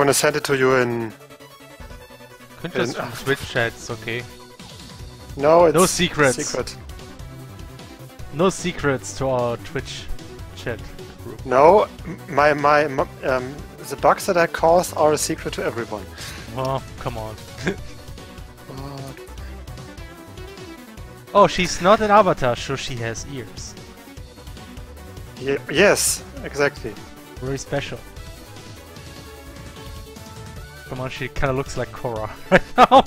I'm gonna send it to you in. Könnt ihr das In- vom Switch chat, okay. No, it's No secrets. Secret. No secrets to our Twitch chat group. No, my my m- um, the bugs that I caused are a secret to everyone. Oh, come on. Oh, she's not an avatar, so she has ears. Ye- yes, exactly. Very special. Come on, she kinda looks like Korra right now.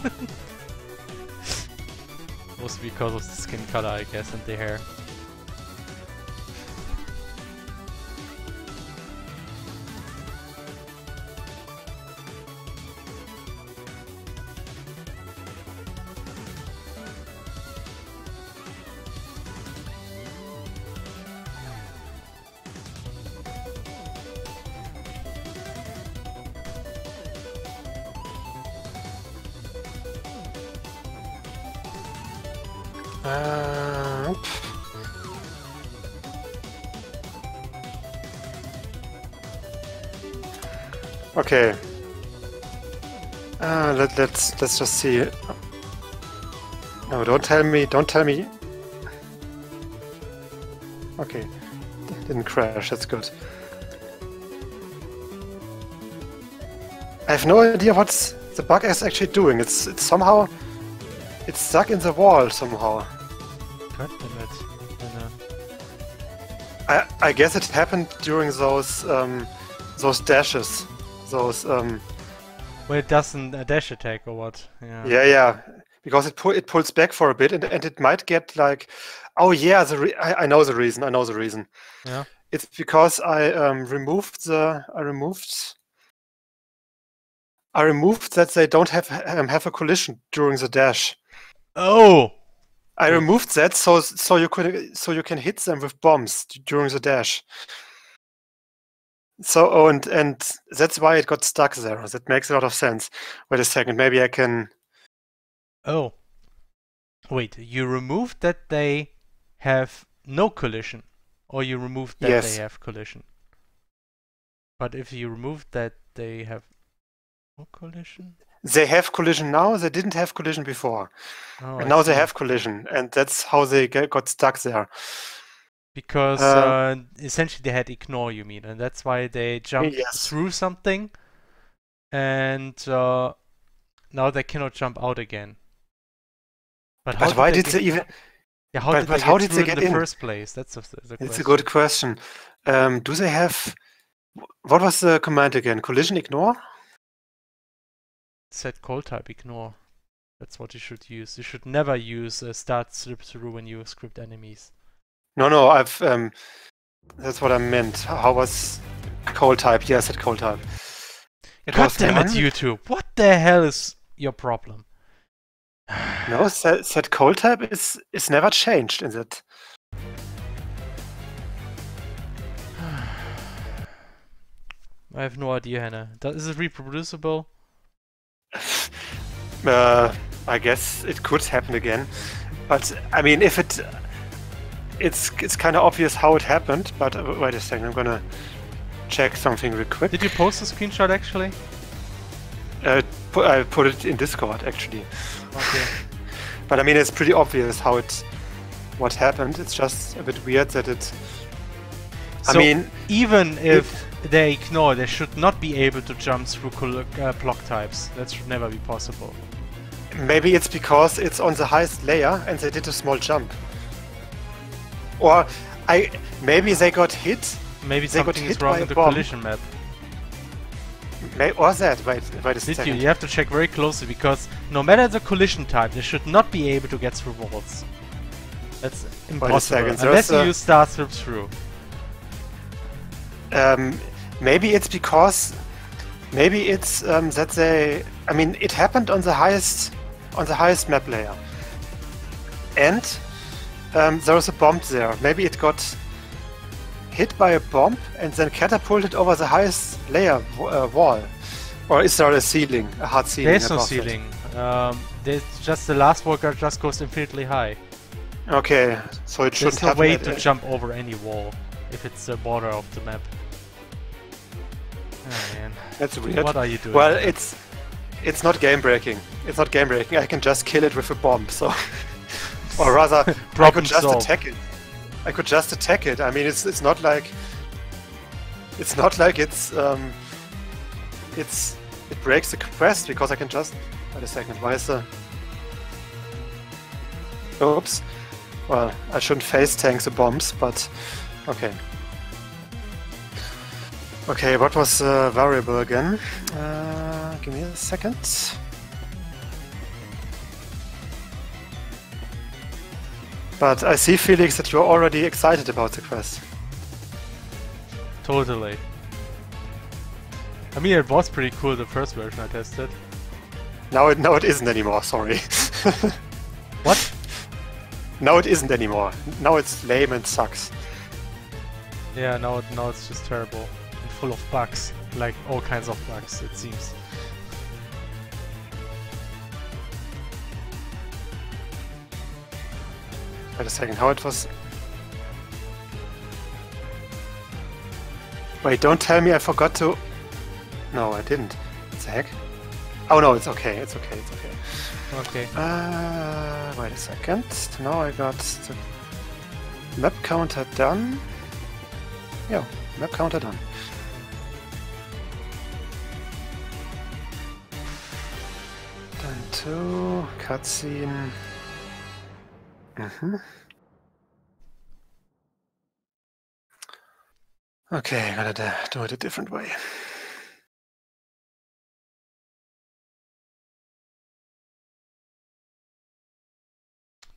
Mostly because of the skin color, I guess, and the hair. Okay. Uh, let, let's let's just see. No, don't tell me. Don't tell me. Okay, didn't crash. That's good. I have no idea what the bug is actually doing. It's it's somehow it's stuck in the wall somehow. God damn it. I. I, I guess it happened during those um, those dashes. Those um, Well, it doesn't a dash attack or what? Yeah. yeah yeah because it pull it pulls back for a bit and, and it might get like oh yeah the re- I, I know the reason I know the reason Yeah. it's because I um, removed the I removed I removed that they don't have um, have a collision during the dash Oh! I removed that so so you could so you can hit them with bombs during the dash. So oh, and and that's why it got stuck there. That makes a lot of sense. Wait a second, maybe I can. Oh. Wait, you removed that they have no collision, or you removed that Yes. they have collision. But if you removed that they have no collision, They have collision now. They didn't have collision before, oh, and now they have collision, and that's how they get, got stuck there. Because Uh, uh, essentially they had ignore. You mean, and that's why they jumped Yes. through something, and uh, now they cannot jump out again. But, how But why they did get- they even? Yeah, how but- did but they how get did they get in the in? first place? That's the. It's a good question. Um, do they have? What was the command again? Collision ignore. set call type ignore. That's what you should use. You should never use uh, start slip through when you script enemies. No, no, I've um, that's what I meant. How was cold type? Yes, at cold type. It God damn it. YouTube! What the hell is your problem? No, set, set cold type is is never changed in that. I have no idea, Hannah. Is it reproducible? Uh, I guess it could happen again, but I mean, if it, it's it's kind of obvious how it happened. But uh, wait a second, I'm gonna check something real quick. Did you post a screenshot actually? Uh, pu- I put it in Discord actually, Okay. but I mean, it's pretty obvious how it, what happened. It's just a bit weird that it. I So, mean, even if they ignore, they should not be able to jump through uh, block types. That should never be possible. Maybe it's because it's on the highest layer and they did a small jump. Or I maybe they got hit. Maybe They got something is hit wrong by in the bomb. collision map. May, or that. Wait, wait a Did you? second. You have to check very closely because no matter the collision type, they should not be able to get through walls. That's impossible unless you use star strip through. Um, maybe it's because maybe it's um, that they. I mean, it happened on the highest on the highest map layer, and um, there was a bomb there. Maybe it got hit by a bomb and then catapulted over the highest layer uh, wall. Or is there a ceiling, a hard ceiling? There's no ceiling. Um, there's just the last worker just goes infinitely high. Okay, so it shouldn't There's no way to jump over any wall if it's the border of the map. Oh man. That's weird. What are you doing? Well, it's it's not game breaking. It's not game breaking. I can just kill it with a bomb. So, or rather, I could just attack it. I could just attack it. I mean, it's it's not like it's not like it's um it's it breaks the quest because I can just wait a second. Why is the Oops. Well, I shouldn't face tank the bombs, but okay. Okay, what was the variable again? Uh, give me a second. But I see, Felix, that you're already excited about the quest. Totally. I mean, it was pretty cool the first version I tested. Now it, now it isn't anymore, sorry. What? now it isn't anymore. Now it's lame and sucks. Yeah, now, now it's just terrible and full of bugs, like all kinds of bugs. It seems. Wait a second, how it was... Wait, don't tell me I forgot to... No, I didn't. What the heck? Oh no, it's okay, it's okay, it's okay. Okay. Uh, wait a second. Now I got the map counter done. Yeah, map counter done. Done two, cutscene. Mm-hmm. Okay, I gotta d- do it a different way.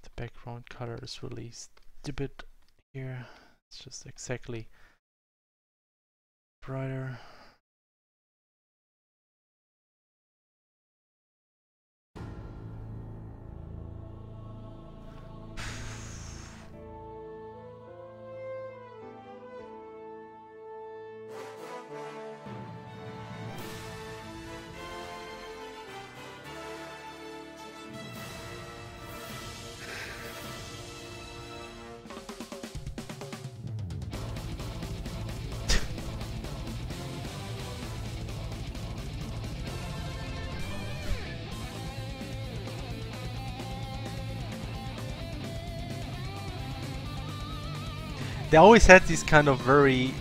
The background color is really stupid here. It's just exactly brighter. They always had these kind of very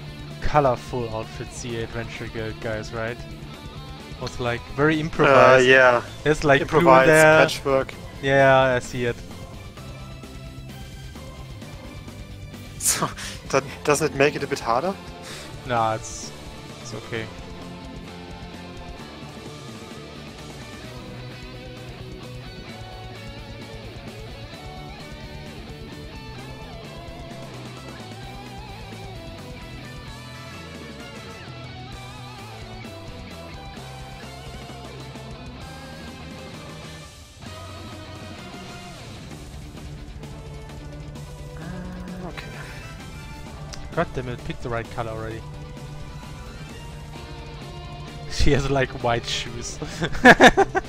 colorful outfits, the Adventure Guild guys, right? Was like very Uh, improvised. yeah, There's like improvised there. patchwork. Yeah, I see it. So, that, doesn't it make it a bit harder? Nah, it's it's. Okay. God damn it, pick the right color already. She has like white shoes.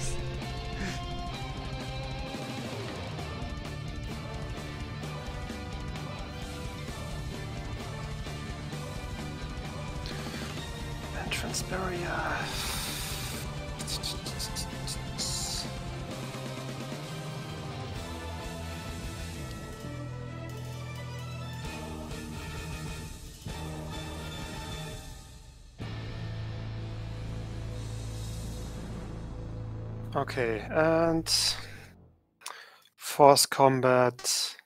and force combat.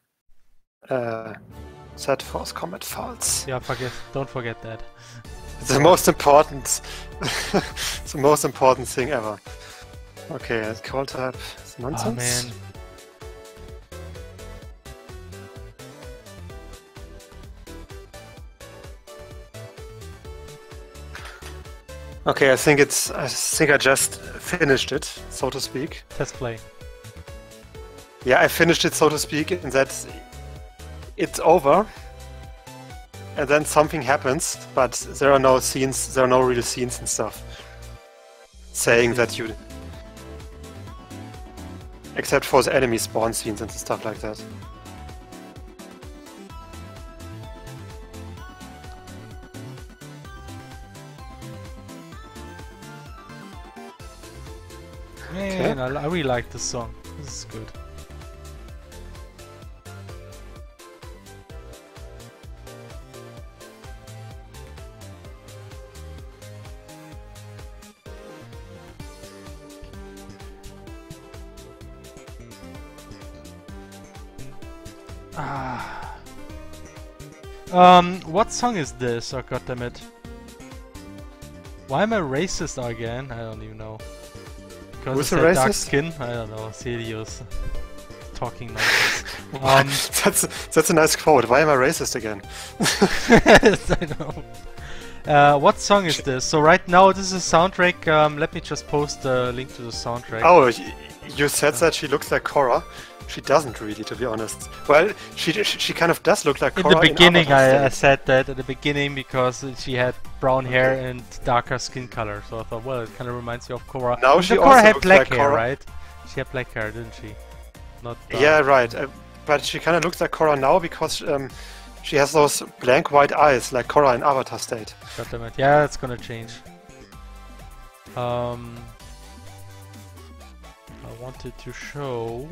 Uh, set force combat files. yeah, forget don't forget that. It's the most important it's the most important thing ever okay call type Oh nonsense man. Okay i think it's i think i just finished it so to speak Test play. yeah i finished it so to speak and that's. it's over and then something happens but there are no scenes there are no real scenes and stuff saying that you except for the enemy spawn scenes and stuff like that I, I really like this song. This is good. Ah. Um, what song is this? Oh goddammit. Why am I racist again? I don't even know. Because Who's of a dark skin? I don't know. Sirius. Talking nonsense. um, that's that's a nice quote. Why am I racist again? I know. Uh, what song is this? So right now this is a soundtrack. Um, let me just post a link to the soundtrack. Oh, you said that she looks like Korra. She doesn't really, to be honest. Well, she she, she kind of does look like in Korra. the beginning, Avatar I, I said that at the beginning because she had brown hair and darker skin color. So I thought, well, it kind of reminds you of Korra. Now And she the also Korra had black like hair, Korra. right? She had black hair, didn't she? Not dark. Yeah, right. Uh, but she kind of looks like Korra now because um, she has those blank white eyes like Korra in Avatar State. God damn it. Yeah, it's gonna change. Um, I wanted to show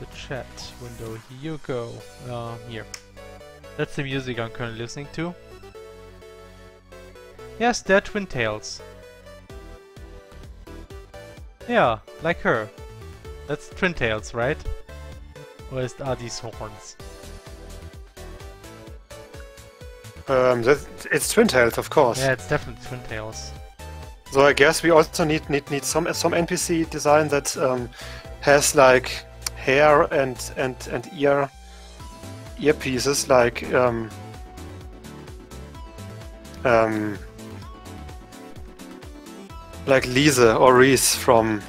the chat window. Here you go. Uh, here. That's the music I'm currently listening to. Yes, they're Twin Tails. Yeah, like her. That's Twin Tails, right? Or is, are these horns? Um, that, it's Twin Tails, of course. Yeah, it's definitely Twin Tails. So I guess we also need need, need some some NPC design that um, has like hair and and and ear earpieces like um, um, like Lise or Reese from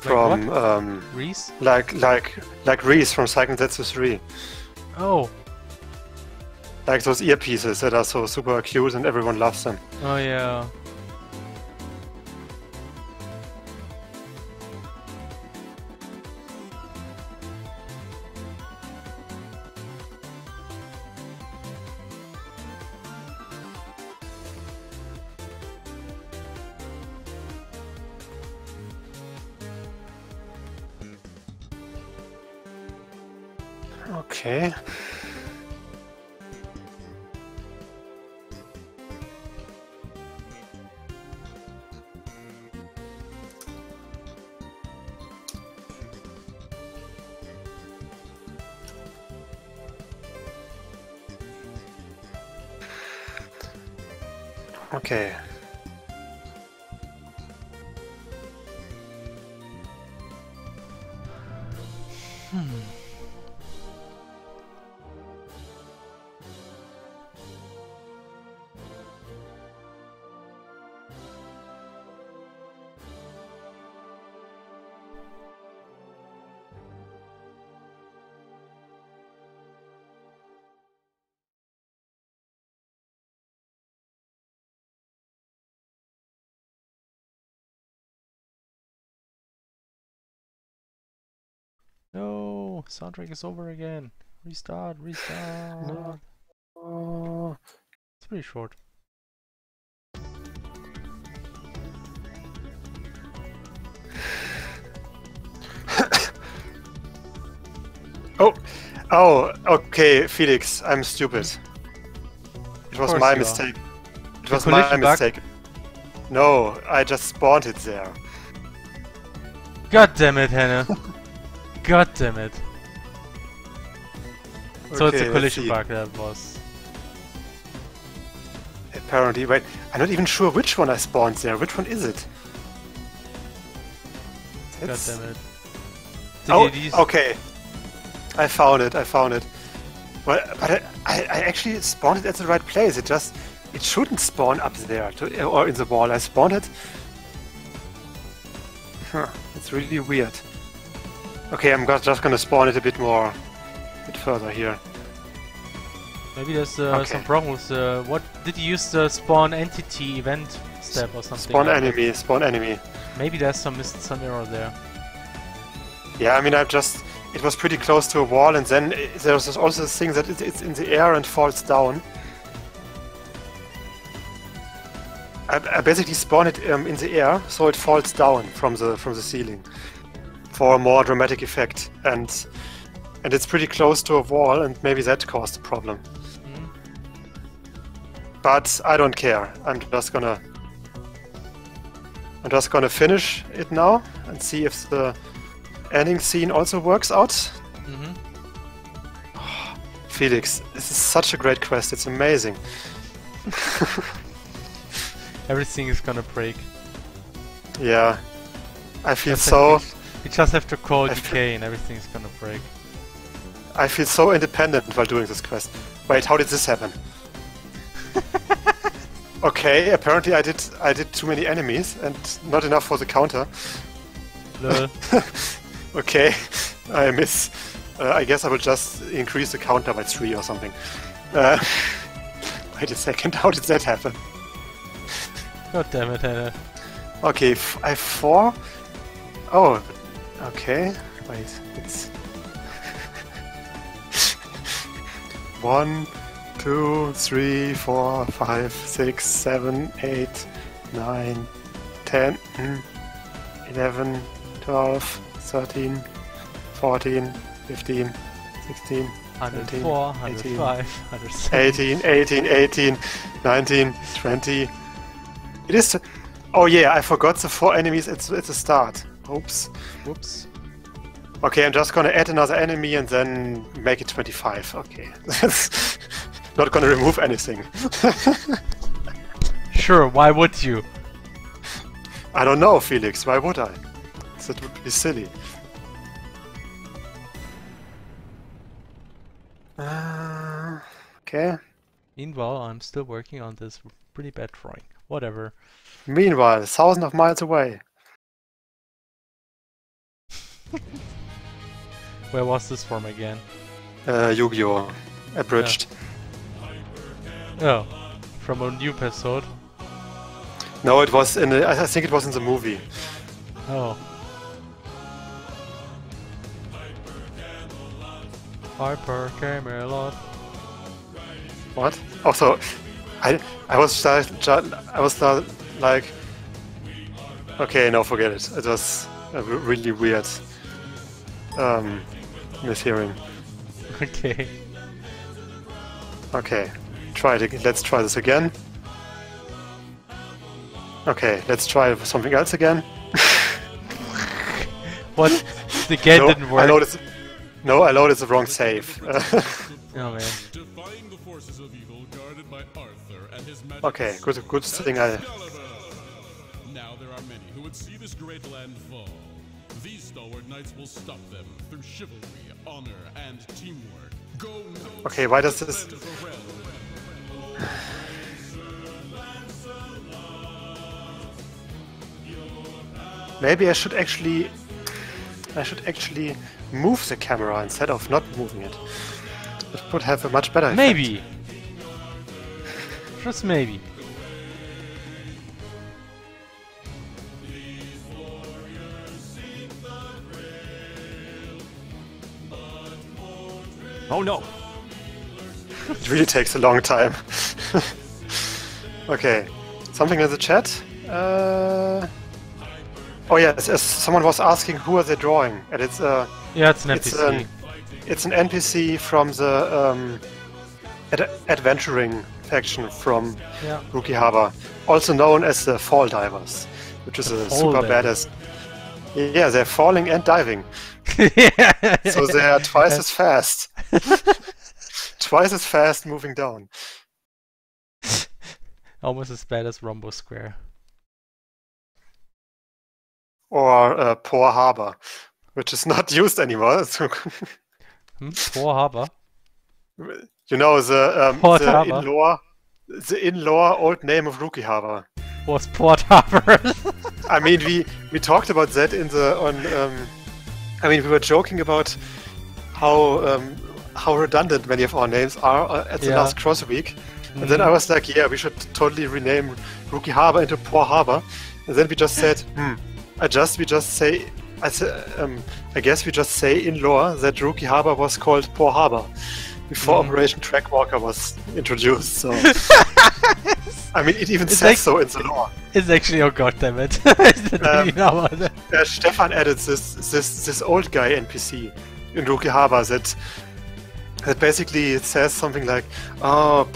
from um, Reese? like like like Reese from Zetsu 3. Oh, Like those earpieces that are so super cute and everyone loves them. oh yeah. Soundtrack is over again. Restart, restart. Oh, It's pretty short. oh, oh, okay, Felix, I'm stupid. It was my are. mistake. It was my bug? mistake. No, I just spawned it there. God damn it, Hannah. God damn it. So it's a collision bug that was. Apparently, wait, I'm not even sure which one I spawned there. Which one is it? God damn it. Oh, Did you okay. I found it. I found it. Well, but I, I, I actually spawned it at the right place. It just it shouldn't spawn up there to, or in the wall. I spawned it. Huh, it's really weird. Okay, I'm just gonna spawn it a bit more, bit further here. Maybe there's uh, Okay. some problem with the. What did you use the spawn entity event step or something? Spawn like that? enemy. Spawn enemy. Maybe there's some missed some error there. Yeah, I mean, I just it was pretty close to a wall, and then there's also this thing that it's, it's in the air and falls down. I, I basically spawn it um, in the air, so it falls down from the from the ceiling for a more dramatic effect, and and it's pretty close to a wall, and maybe that caused the problem. Mm. But I don't care. I'm just gonna I'm just gonna finish it now and see if the ending scene also works out. hmm Felix, this is such a great quest. It's amazing. Everything is gonna break. Yeah, I feel so. You just have to call I DK and everything's gonna break. I feel so independent while doing this quest. Wait, how did this happen? okay, apparently I did I did too many enemies and not enough for the counter. Lol. Okay, I miss. Uh, I guess I will just increase the counter by three or something. Uh, wait a second, how did that happen? God damn it, Hannah. Okay, f- I have four. Oh, okay. Wait, it's one, two, three, four, five, six, seven, eight, nine, ten, mm, eleven, twelve, thirteen, fourteen, fifteen, sixteen, 104, 18, 105, 107. 18, 18, 18, 19, 20. It is. Oh yeah, I forgot the four enemies at, at the start. Oops. Whoops. Okay, I'm just gonna add another enemy and then make it 25. Okay. That's not gonna remove anything. Sure, why would you? I don't know, Felix. Why would I? That would be silly. Uh, okay. Meanwhile, I'm still working on this pretty bad drawing. Whatever. Meanwhile, thousands of miles away. Where was this from again? Uh, Yu-Gi-Oh! Abridged. Oh, from a new episode. No, it was in. The, I think it was in the movie. Oh. Hyper Camelot. What? Also, I I was I was like, okay, no, forget it. It was really weird um, mishearing. Okay. Okay, try it. ag- Let's try this again. Okay, let's try something else again. What? The game no, didn't work. I loaded. No, I loaded the wrong save. Oh man. Defying the forces of evil guarded by Arthur and his magic okay, good, good thing I. Excalibur. Now there are many who would see this great land fall. Okay, why does this? to the realm. Maybe I should actually I should actually move the camera instead of not moving it. It would have a much better effect. Maybe. Just maybe. Oh no! It really takes a long time. okay, something in the chat. Uh... Oh yes, as someone was asking who are they drawing, and it's uh, Yeah, it's an It's, NPC. um, it's an NPC from the um, ad- adventuring faction from yeah. Rookie Harbor, also known as the Fall Divers, which is The a super Divers. badass. Yeah, they're falling and diving, so they are twice as fast. twice as fast moving down. Almost as bad as Rhombus Square. Or uh, Poor Harbor, which is not used anymore. So, Hmm? Poor Harbor. you know the um, Port the Harbor. in lore, the in lore old name of Rookie Harbor. Was Port Harbor. I mean, we we talked about that in the on. Um, I mean, we were joking about how um, how redundant many of our names are uh, at the Yeah. last cross week, and then I was like, yeah, we should totally rename Rookie Harbor into Poor Harbor, and then we just said, hmm, I just we just say. I, um, I guess we just say in lore that Rookie Harbor was called Poor Harbor before Mhm. Operation Trackwalker was introduced. So I mean, it even It's says like- so in the lore. It's actually oh god damn it. Um, Uh, Stefan added this this this old guy NPC in Rookie Harbor that that basically it says something like, "Oh,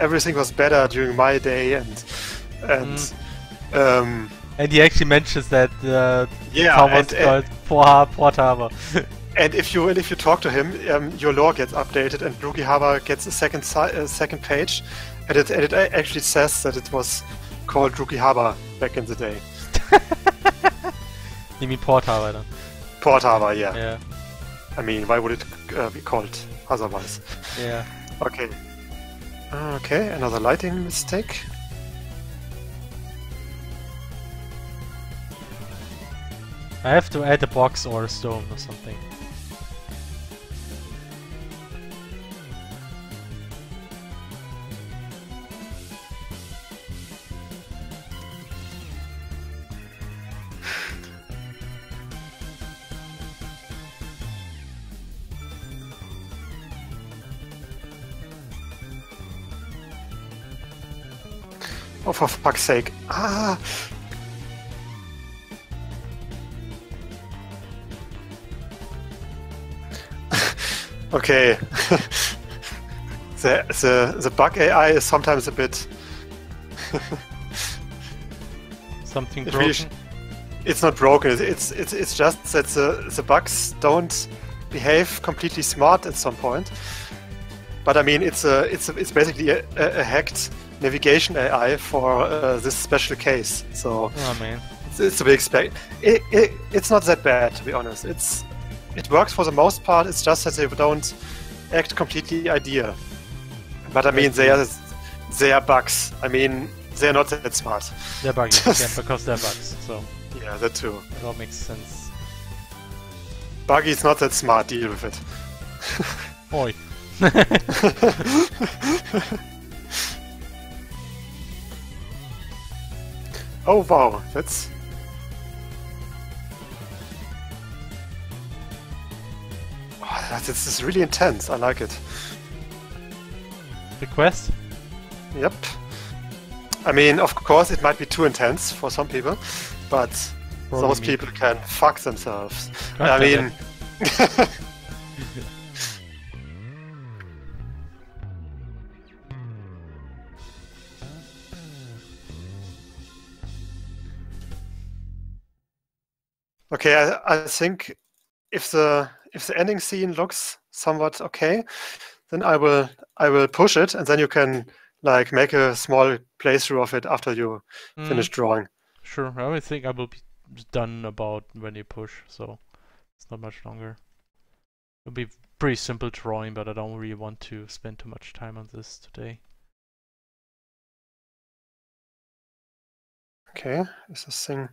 everything was better during my day," and and Mm. um, and he actually mentions that uh, yeah, was and, called Port, Har- Port Harbor. and if you and if you talk to him, um, your lore gets updated, and Rookie Harbor gets a second si- a second page, and it and it actually says that it was called Rookie Harbor back in the day. you mean Port Harbor then? Port Harbor, yeah. Yeah. I mean, why would it uh, be called otherwise? Yeah. Okay. Ah, okay, another lighting mistake. I have to add a box or a stone or something. Oh, for fuck's sake. Ah! okay. the, the, the bug AI is sometimes a bit. Something It broken. really It's not broken. It's, it's it's it's just that the the bugs don't behave completely smart at some point. But I mean, it's a it's a, it's basically a, a a hacked navigation AI for uh, this special case. So oh man. it's, it's to be expect. It, it it's not that bad to be honest. It's it works for the most part. It's just that they don't act completely ideal. But I mean, they are they are bugs. I mean, they are not that smart. They're buggy. yeah, because they're bugs. So Yeah, that too. it all makes sense. Buggy is not that smart. Deal with it. Oi. Oh wow, that's. Oh, that's this is really intense. I like it. Request? Yep. I mean, of course, it might be too intense for some people, but Probably those me. people can fuck themselves. God I mean, okay, I, I think if the if the ending scene looks somewhat okay, then I will I will push it, and then you can like make a small playthrough of it after you Mm, finish drawing. Sure. I think I will be done about when you push, so it's not much longer. It'll be pretty simple drawing, but I don't really want to spend too much time on this today. Okay, is this thing?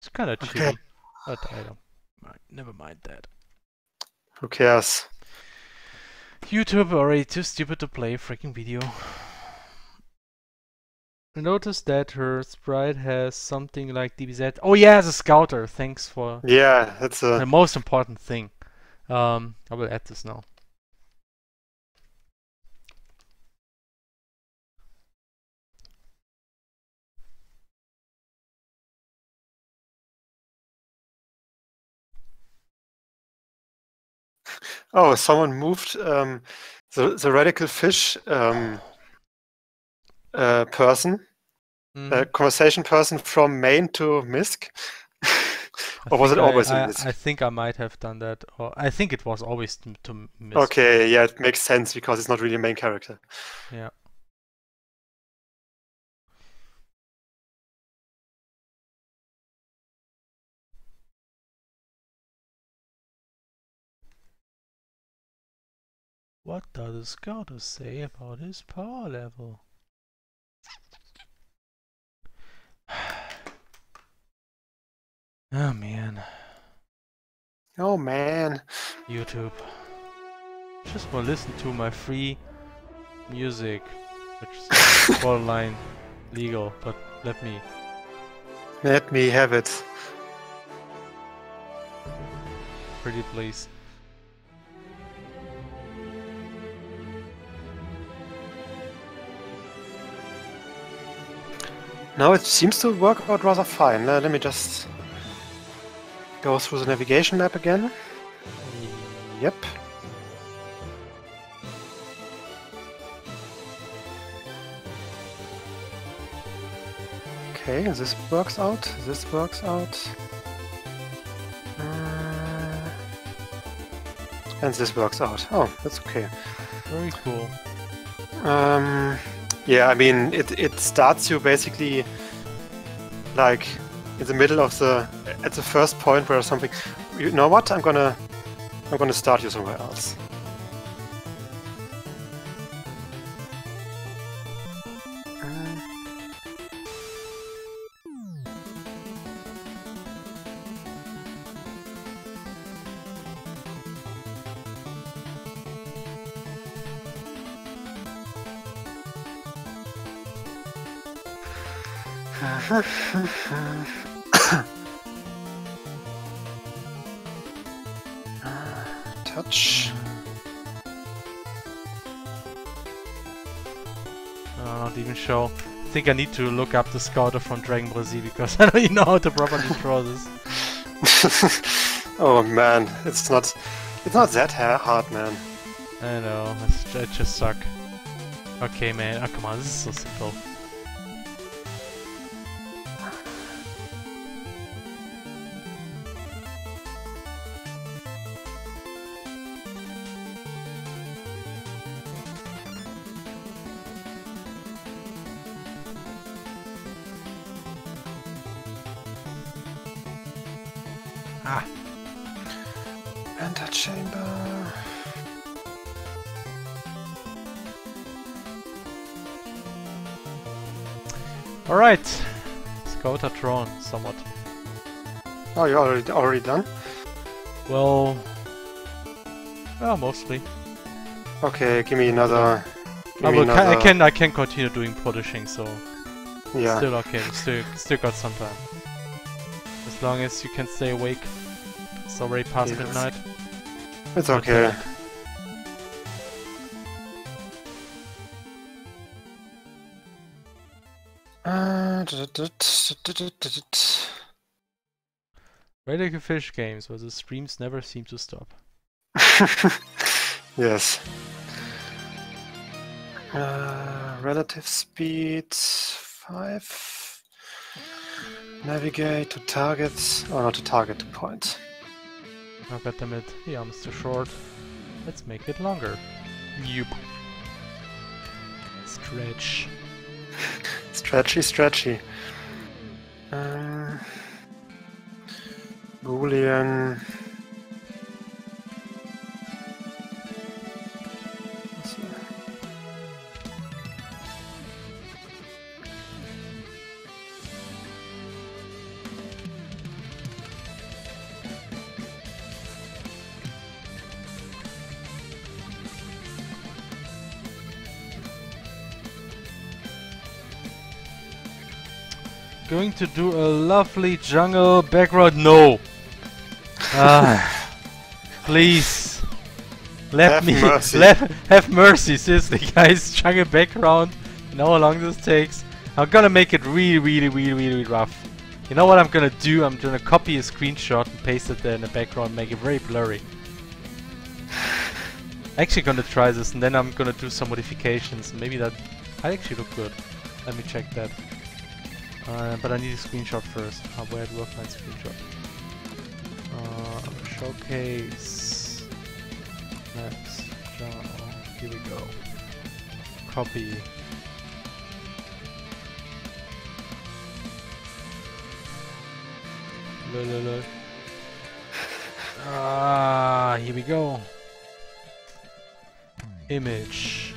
It's kind of Okay. cheap, but I don't mind. Never mind that. Who cares? YouTube already too stupid to play a freaking video. I noticed that her sprite has something like DBZ. Oh yeah, the scouter. Thanks for Yeah, that's the most important thing. Um, I will add this now. Oh, someone moved um, the the radical fish um, uh, person, Mhm. uh, conversation person from main to Misc. I or was it I- always in I, I think I might have done that, or I think it was always to, to. Okay, yeah, it makes sense because it's not really a main character. Yeah. What does the scouter say about his power level? oh man, Oh man. YouTube. Just want to listen to my free music, which is borderline legal, but let me. Let me have it. Pretty please. No, it seems to work out rather fine. Uh, let me just go through the navigation map again. Yep. Okay, this works out. This works out. Uh, and this works out. Oh, that's okay. Very cool. Um, yeah, I mean, it, it starts you basically like in the middle of the at the first point where something. You know what? I'm gonna I'm gonna start you somewhere else. Touch. Uh, not even sure. I think I need to look up the scouter from Dragon Ball Z because I don't even know how to properly draw this. oh man, it's not it's not that ha- hard, man. I know, I just suck. Okay, man. Oh, come on, this is so simple. Antechamber. alright. Scouter drawn, somewhat. Oh, you already already done? Well, well, mostly. Okay, give me another. Give I, me will another. I can I can continue doing polishing, so Yeah. still okay. Still still got some time. As long as you can stay awake. It's already past Yes. midnight. It's okay. Uh, Radical Fish games where the streams never seem to stop. yes. Uh, relative speed five. Navigate to targets, or not to target to point. Oh god damn it, the arm's too short. Let's make it longer. Yup. Stretch. Stretchy, stretchy. Uh, Boolean. Going to do a lovely jungle background. No! Ah, please. Let Have me mercy. Let, have mercy, seriously, guys. Jungle background. You know how long this takes. I'm gonna make it really, really, really, really rough. You know what I'm gonna do? I'm gonna copy a screenshot and paste it there in the background, make it very blurry. Actually gonna try this and then I'm gonna do some modifications. Maybe that I actually look good. Let me check that. Uh, but I need a screenshot first. Uh, where do I find screenshot? Uh, showcase. Maps. Journal. Here we go. Copy. Lululu. Ah, here we go. Image.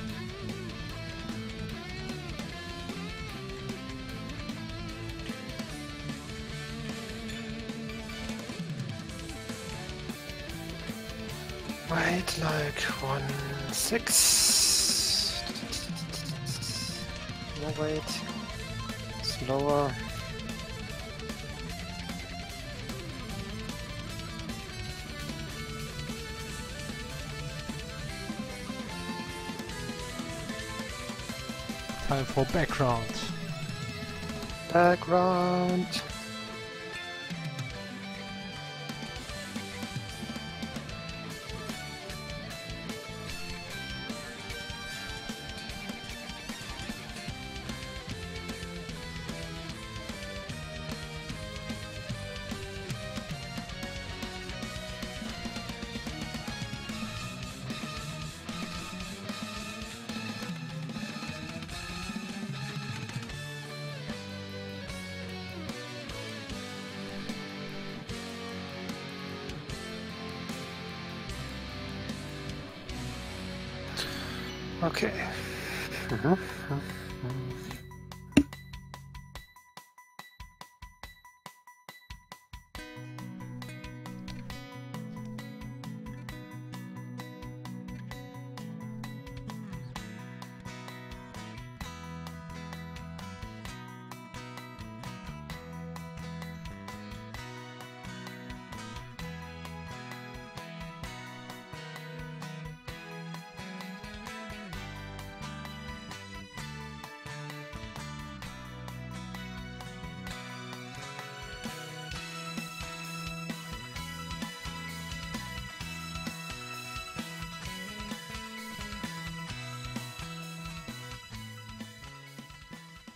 Like one six. No wait. Slower. Time for background. background.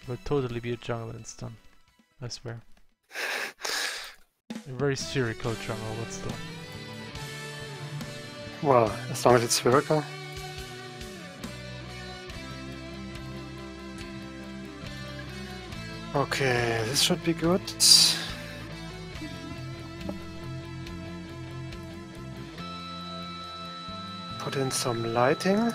Will totally be a jungle instant. I swear. A very spherical jungle, but still. Well, as long as it's spherical. Okay, this should be good. Put in some lighting.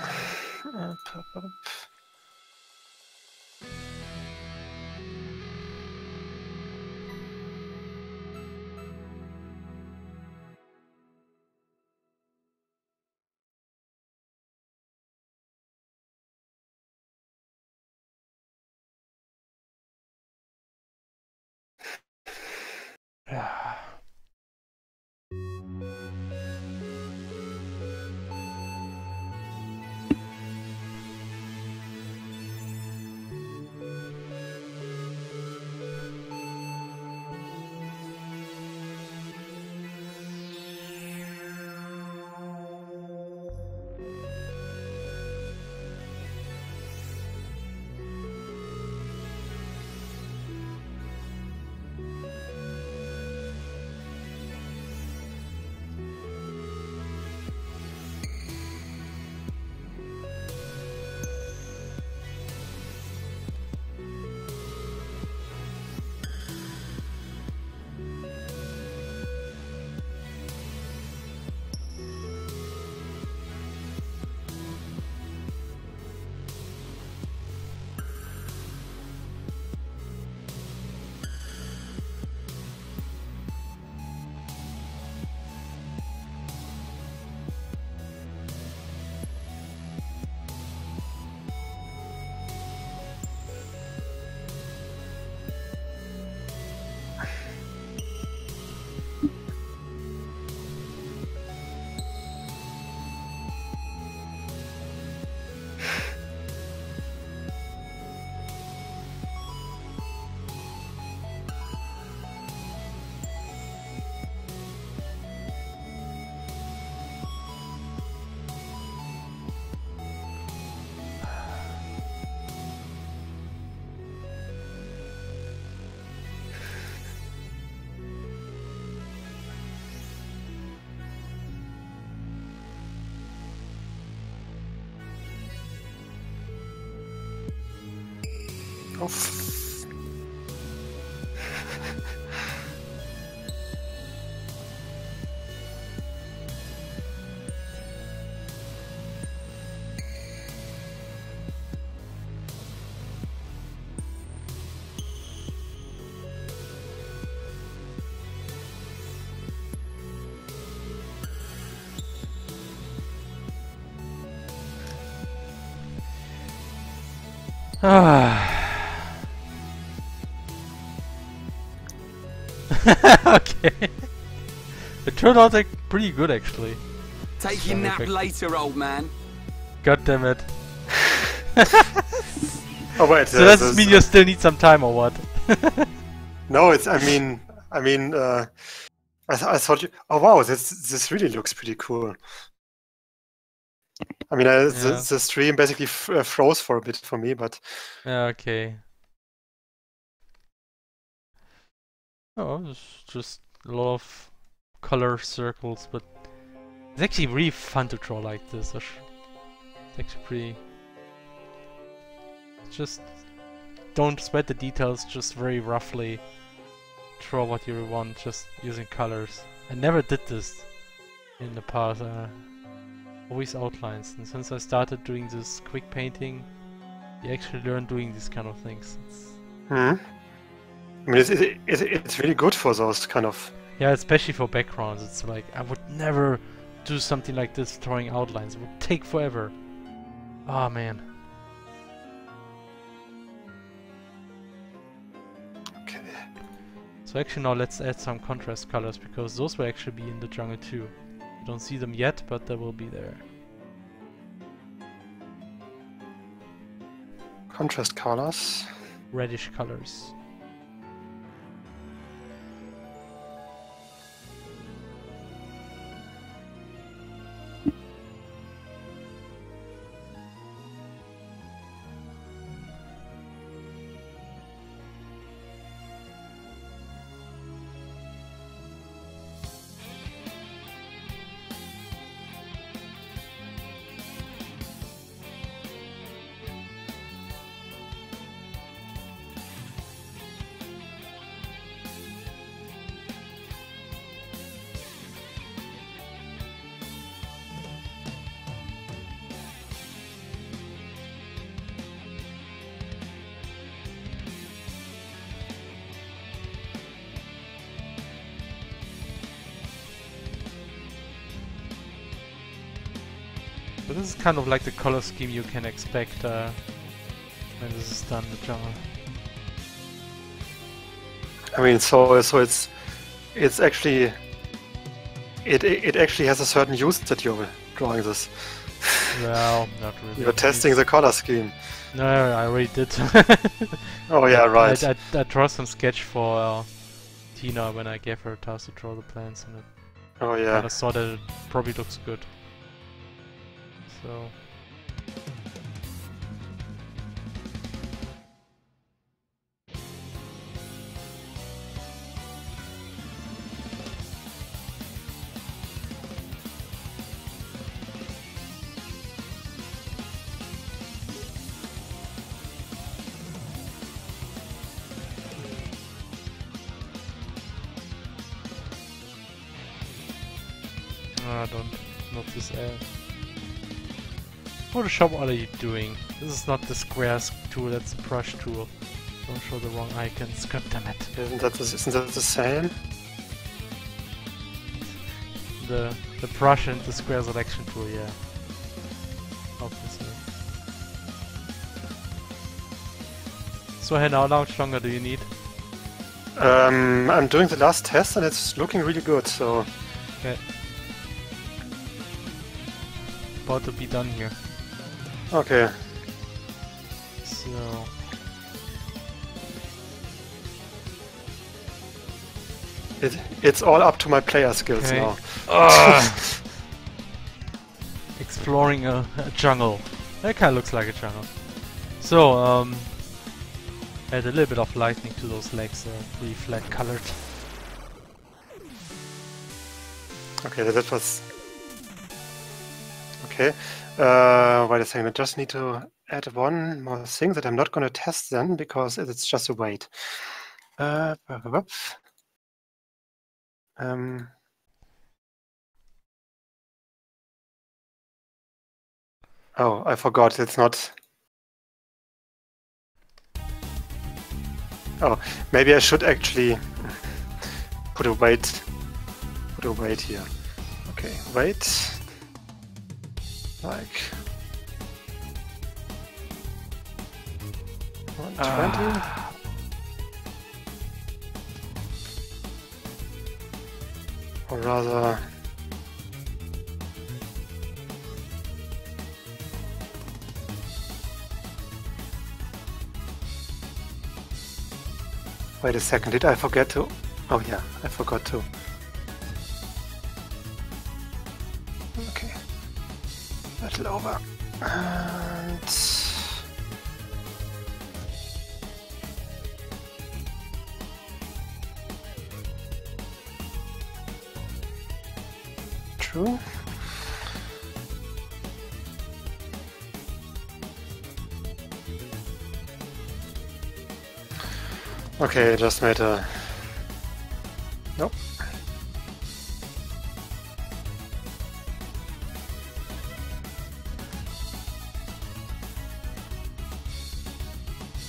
Oh, Ah. okay. It turned out like pretty good actually. Take your nap later, old man. God damn it. Oh wait, so uh, does this- this mean you still need some time or what? No, it's. I mean, I mean, uh, I, th- I thought you. Oh wow, this this really looks pretty cool. I mean, uh, the, Yeah. the stream basically f- uh, froze for a bit for me, but Yeah, okay. Oh, it's just a lot of color circles, but it's actually really fun to draw like this. It's actually pretty. Just don't sweat the details. Just very roughly draw what you want, just using colors. I never did this in the past. Uh, always outlines, and since I started doing this quick painting, you actually learn doing these kind of things. It's. I mean, it's, it, it, it's really good for those kind of. yeah, especially for backgrounds, it's like I would never do something like this drawing outlines. It would take forever. Oh man. Okay. So actually now let's add some contrast colors because those will actually be in the jungle too. You don't see them yet, but they will be there. Contrast colors. Reddish colors. So this is kind of like the color scheme you can expect uh, when this is done in the jungle. I mean, so so it's it's actually it it it actually has a certain use that you're drawing this. Well, not really. You're testing the color scheme. No, I already did. Oh yeah, right. I, I, I draw some sketch for uh, Tina when I gave her a task to draw the plans, and I oh yeah. of saw that it probably looks good. So. Photoshop, what are you doing? This is not the squares tool, that's the brush tool. Don't show the wrong icons, god damn it. Isn't that the, isn't that the same? The the brush and the square selection tool, yeah. Obviously. So hey, now how much longer do you need? Um, I'm doing the last test and it's looking really good. So Okay. About to be done here. Okay. So It, it's all up to my player skills Okay. now. exploring a, a jungle. That kind of looks like a jungle. So, um, add a little bit of lightning to those legs. They're pretty flat colored. Okay, that was okay. Uh, wait a second. I just need to add one more thing that I'm not going to test then because it's just a wait. Uh, um, oh, I forgot. It's not. Oh, maybe I should actually put a wait. Put a wait here. Okay, wait. Like... 120? Uh. Ah. Or rather... Wait a second, did I forget to... Oh yeah, I forgot to Battle over. And... True. Okay, just made a...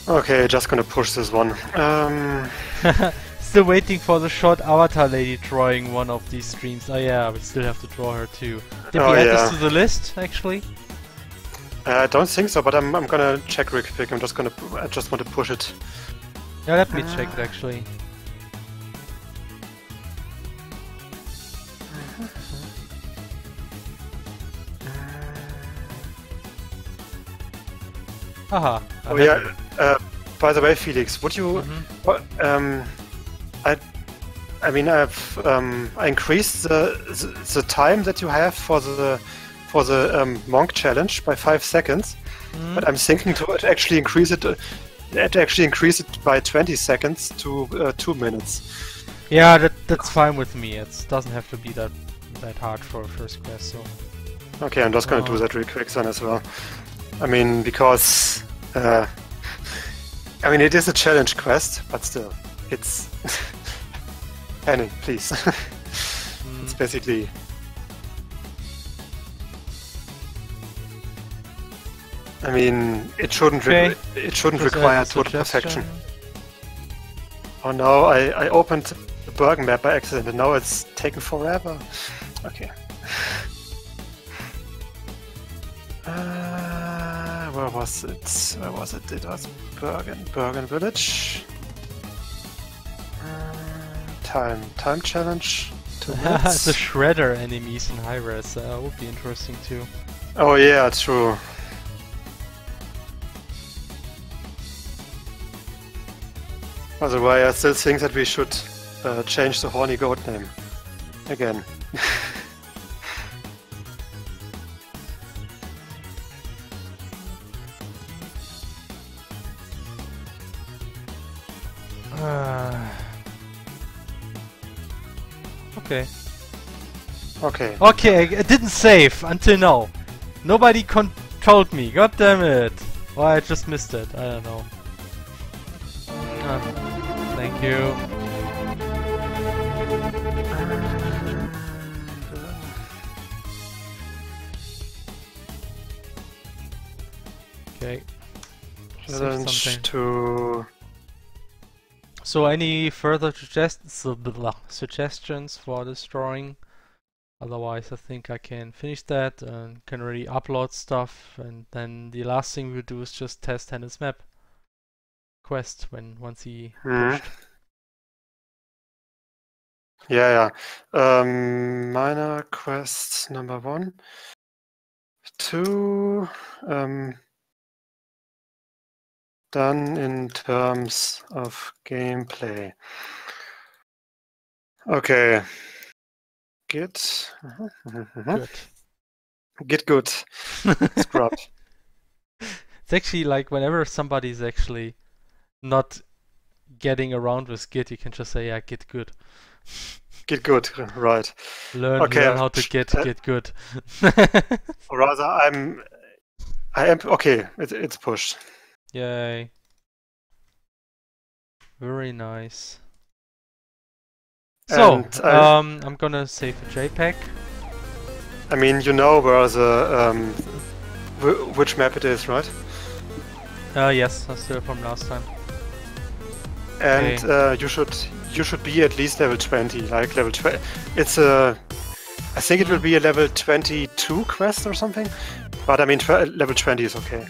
Okay, just gonna push this one. Um, Still waiting for the short avatar lady drawing one of these streams. Oh yeah, we still have to draw her too. Did Oh, we add yeah. this to the list, actually? I don't think so, but I'm, I'm gonna check real quick. I'm just gonna... I just want to push it. Yeah, let me check it actually. Haha. Oh yeah, uh, by the way, Felix, would you... Mhm. Um, I, I mean, I've um, I increased the, the the time that you have for the for the um, monk challenge by five seconds, Mhm. but I'm thinking to actually increase it. Uh, to actually increase it by 20 seconds to uh, two minutes. Yeah, that that's fine with me. It doesn't have to be that that hard for a first quest. So Okay, I'm just gonna do that real quick then as well. I mean, because uh, I mean it is a challenge quest, but still, it's Henning, please. mm, it's basically I mean, it shouldn't re- Okay. it shouldn't require total perfection. Oh no, I, I opened the Bergen map by accident and now it's taken forever. Okay. Uh, where was it? Where was it? It was Bergen, Bergen Village. Uh, time, time challenge. The shredder enemies in high res uh, would be interesting too. oh yeah, true. By the way, I still think that we should uh, change the horny goat name again. okay. Okay. Okay, I didn't save until now. Nobody controlled me. God damn it. Or I just missed it. I don't know. Ah, thank you. Okay. Challenge to So any further suggest- suggestions for this drawing? Otherwise I think I can finish that and can already upload stuff and then the last thing we'll do is just test Hannah's map quest when once he pushed. Yeah, yeah. Um, minor quest number one. Two. Um, done in terms of gameplay. Okay. Git. mhm. Good. Git good. Scrub. It's actually like whenever somebody's actually not getting around with Git, you can just say, yeah, Git good. Git good. Right. Learn, Okay, learn how to get uh, Git good. Or rather, I'm. I am. Okay, it, it's pushed. Yay. Very nice. So, And I- um, I'm gonna save a JPEG. I mean, you know where the. Um, wh- which map it is, right? Uh, yes, that's still from last time. and Okay. uh, you should you should be at least level 20 like level 20 it's a i think it will be a level 22 quest or something but i mean level 20 is okay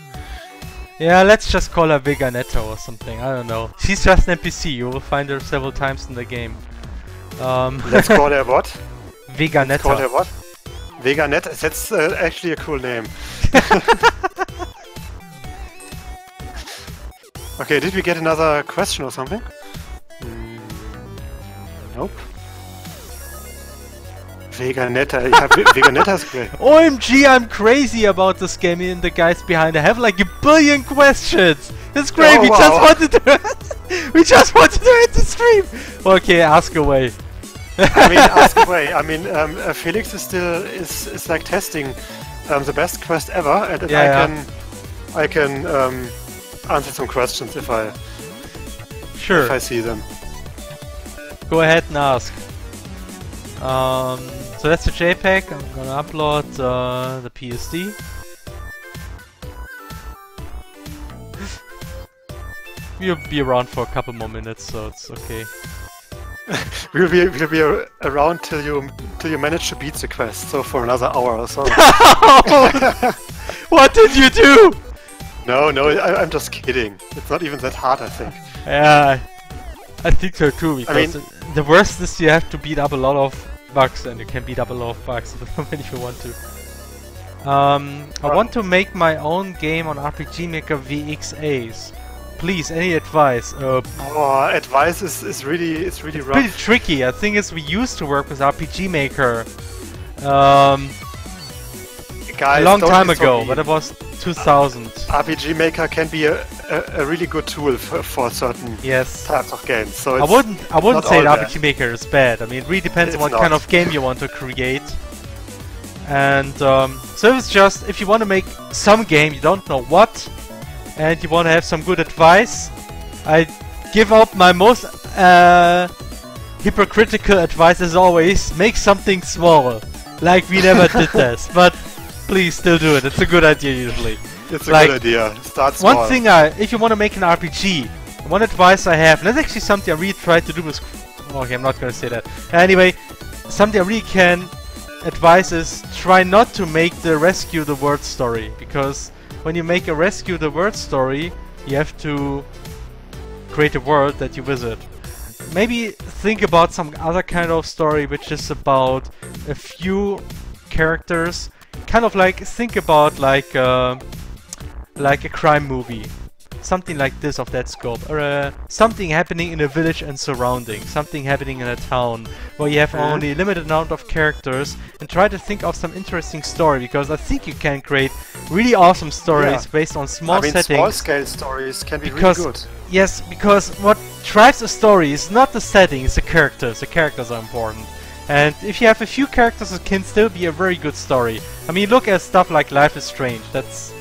Yeah, let's just call her Veganetto or something. I don't know. She's just an NPC. You will find her several times in the game. Um, let's call her what Veganetto. call her what veganet that's uh, actually a cool name okay did we get another question or something Nope. Veganetta. Yeah, Veganetta's great. OMG, I'm crazy about this game and the guys behind. I have like a billion questions. It's great. Oh, we wow. just wanted to. Do. We just wanted to end the stream. Okay, ask away. I mean, ask away. I mean, um, uh, Felix is still is, is like testing um, the best quest ever, and, and Yeah, I yeah. can I can um, answer some questions if I Sure. if I see them. Go ahead and ask. Um, so that's the JPEG. I'm gonna upload uh, the PSD. We'll be around for a couple more minutes, so it's okay. We'll be we'll be around till you till you manage to beat the quest. So for another hour or so. what did you do? no, no, I, I'm just kidding. It's not even that hard, I think. Yeah, I think so too. Because mean- the- the worst is you have to beat up a lot of bugs, and you can beat up a lot of bugs at the moment if you want to. Um, I want to make my own game on RPG Maker VX Ace. Please, any advice? Uh, Oh, advice is, is really it's really rough. pretty tricky. I think is we used to work with RPG Maker um, Guys, a long time be so ago, but it was 2000. RPG Maker can be a, a, a really good tool for, for certain Yes. types of games. So I wouldn't. I wouldn't say RPG Maker is bad. I mean, it really depends on It's what kind of game you want to create. And um, so it's just if you want to make some game, you don't know what, and you want to have some good advice. I give up my most uh, hypocritical advice as always: make something small. Like we never did this, but please still do it. It's a good idea usually. It's a like, good idea. Start small. One thing I, if you want to make an RPG, one advice I have, and that's actually something I really tried to do with. Okay, I'm not gonna say that. Anyway, something I really can advise is try not to make the rescue the word story because when you make a rescue the word story, you have to create a world that you visit. Maybe think about some other kind of story which is about a few characters, kind of like think about like. Uh, like a crime movie. Something like this of that scope. Or uh, something happening in a village and surrounding. Something happening in a town where you have Mhm. only a limited amount of characters and try to think of some interesting story because I think you can create really awesome stories Yeah. based on small I mean, settings. small scale stories can be Because- really good. Yes, because what drives a story is not the setting, it's the characters. The characters are important. And if you have a few characters, it can still be a very good story. I mean, look at stuff like Life is Strange. That's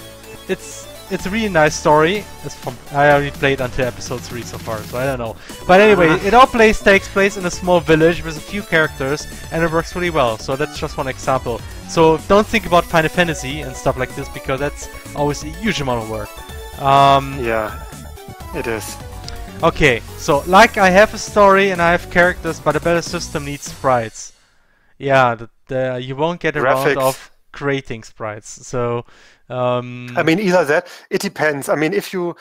it's it's a really nice story. It's from I already played until episode three so far, so I don't know. But anyway, it all plays takes place in a small village with a few characters, and it works really well. So that's just one example. So don't think about Final Fantasy and stuff like this because that's always a huge amount of work. Um, Yeah, it is. Okay, so like I have a story and I have characters, but a better system needs sprites. Yeah, the, the, you won't get around Graphics. of creating sprites. So, um, I mean, either that. It depends. I mean, if you,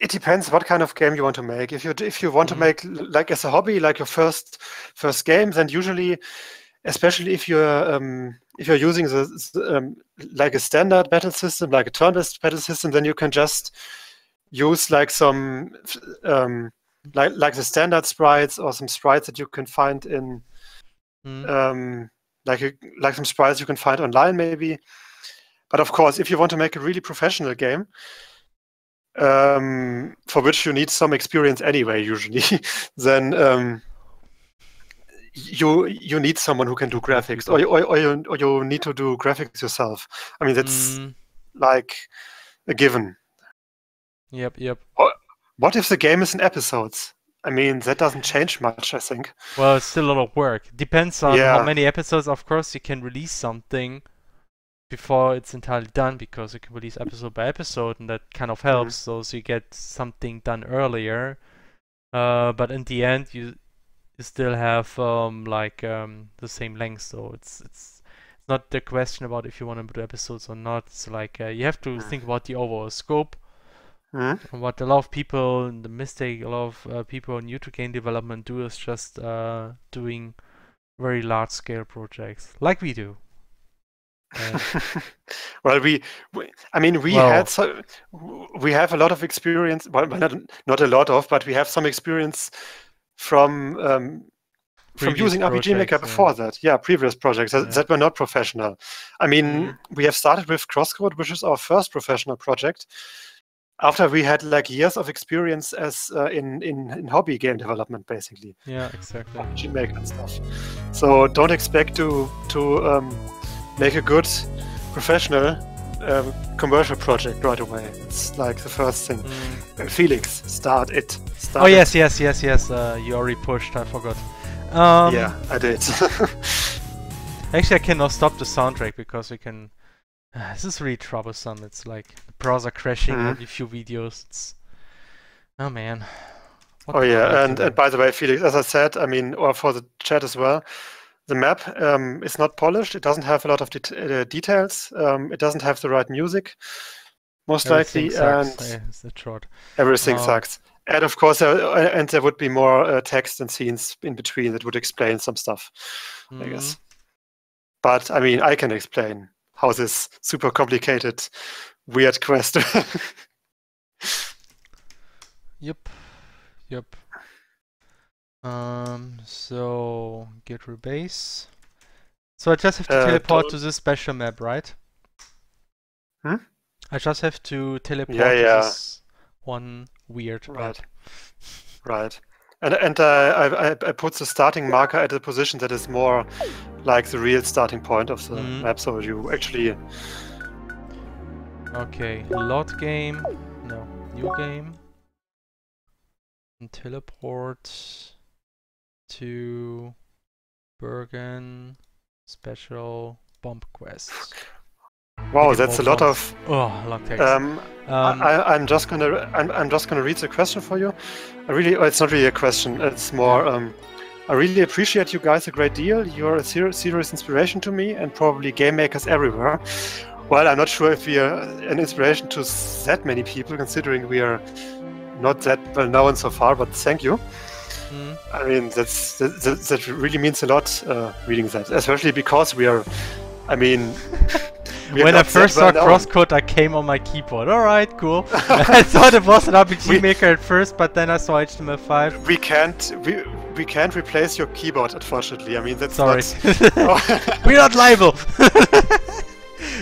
it depends what kind of game you want to make. If you if you want Mhm. to make like as a hobby, like your first first game, then usually, especially if you're um, if you're using the, the, um, like a standard battle system, like a turn-based battle system, then you can just use like some um, like like the standard sprites or some sprites that you can find in mm, um, like a, like some sprites you can find online maybe. But of course, if you want to make a really professional game, um, for which you need some experience anyway, usually, then um, you you need someone who can do graphics, or you, or, or, you, or you need to do graphics yourself. I mean, that's mm, like a given. yep, yep. What if the game is in episodes? I mean, that doesn't change much, I think. Well, it's still a lot of work. Depends on how many episodes. Of course, you can release something before it's entirely done because you can release episode by episode, and that kind of helps. So, so you get something done earlier. Uh, but in the end, you you still have um like um the same length. So it's it's not the question about if you want to do episodes or not. It's like uh, you have to Mm. think about the overall scope. Hmm? And what a lot of people, and the mistake a lot of uh, people new to game development do is just uh, doing very large scale projects, like we do. And well, we, we, I mean, we Well- had so we have a lot of experience. Well, not not a lot of, but we have some experience from um, from using RPG Maker projects, yeah. before that. Yeah, previous projects that, Yeah. that were not professional. I mean, Mhm. we have started with Crosscode, which is our first professional project. After we had like years of experience as uh, in, in in hobby game development, basically Yeah, exactly. RPG Maker and stuff. So don't expect to to um, make a good professional um, commercial project right away. It's like the first thing. Mm. Uh, Felix, start it. Start Oh it. yes, yes, yes, yes. Uh, you already pushed. I forgot. Um, yeah, I did. Actually, I cannot stop the soundtrack because we can. Uh, this is really troublesome. It's like the browser crashing Mhm. every few videos. It's. Oh man. What Oh yeah, and, and by the way, Felix, as I said, I mean, or for the chat as well, the map um, is not polished. It doesn't have a lot of det- uh, details. Um, it doesn't have the right music, most Everything likely, sucks. and Yeah, it's the short. everything Oh. sucks. And of course, uh, and there would be more uh, text and scenes in between that would explain some stuff, I guess. But I mean, I can explain how this super complicated, weird quest. Yep. Yep. Um. So git rebase. So I just have to Uh, teleport don't- to this special map, right? Hmm? I just have to teleport Yeah, to yeah. this one weird map. Right. Right. And and uh, I, I put the starting marker at a position that is more like the real starting point of the Mhm. map, so you actually Okay, load game. No, new game. And teleport to Bergen special bomb quest. wow, that's a lot of. Oh, long text. Um, Um, I, I'm just gonna I'm, I'm just gonna read the question for you. I really oh, it's not really a question. It's more. Um, I really appreciate you guys a great deal. You're a ser- serious inspiration to me and probably game makers everywhere. Well, I'm not sure if we are an inspiration to that many people, considering we are not that well known so far. But thank you. I mean, that's that, that, that really means a lot uh, reading that, especially because we are. I mean, when I first saw well crosscode, I came on my keyboard. All right, cool. I thought it was an RPG We- maker at first, but then I saw HTML5. we can't we, we can't replace your keyboard, unfortunately. I mean, that's Sorry, not. we're not liable.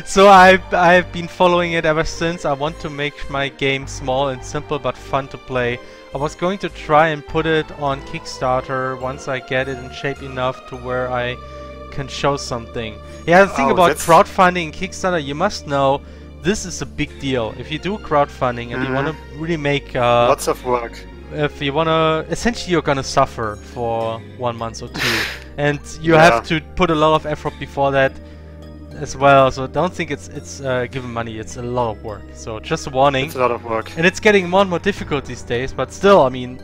so I've I've been following it ever since. I want to make my game small and simple but fun to play. I was going to try and put it on Kickstarter once I get it in shape enough to where I can show something. Yeah, the thing Oh, about that's- crowdfunding and Kickstarter, you must know this is a big deal. If you do crowdfunding and you want to really make uh, Lots of work. if you wanna essentially you're gonna suffer for one month or two and you Yeah. have to put a lot of effort before that as well so don't think it's it's uh, given money it's a lot of work. So just a warning. It's a lot of work. and it's getting more and more difficult these days but still i mean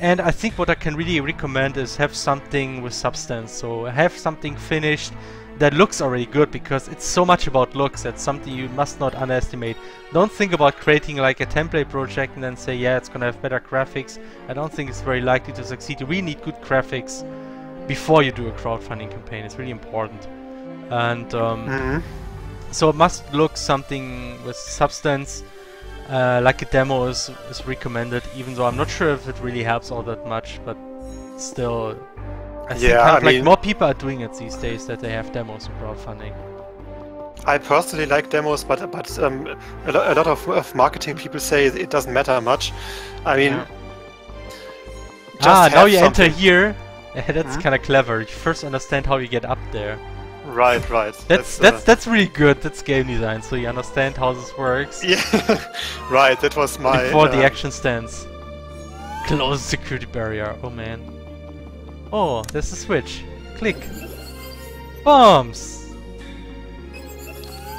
and i think what i can really recommend is have something with substance. So have something finished that looks already good because it's so much about looks that's something you must not underestimate. Don't think about creating like a template project and then say yeah it's gonna have better graphics. I don't think it's very likely to succeed. You really need good graphics before you do a crowdfunding campaign. It's really important and um, Mhm. so it must look something with substance uh, like a demo is, is recommended even though i'm not sure if it really helps all that much but still I think Yeah, kind I like mean- more people are doing it these days that they have demos in crowdfunding I personally like demos, but but um, a, lo- a lot of, of marketing people say it doesn't matter much. I mean, Yeah. just ah now have you enter here that's kind of clever you first understand how you get up there Right, right. that's uh, that's that's really good that's game design so you understand how this works yeah, right. That was my before the uh, action stands. Close security barrier. Oh man. Oh, there's a switch. Click. Bombs.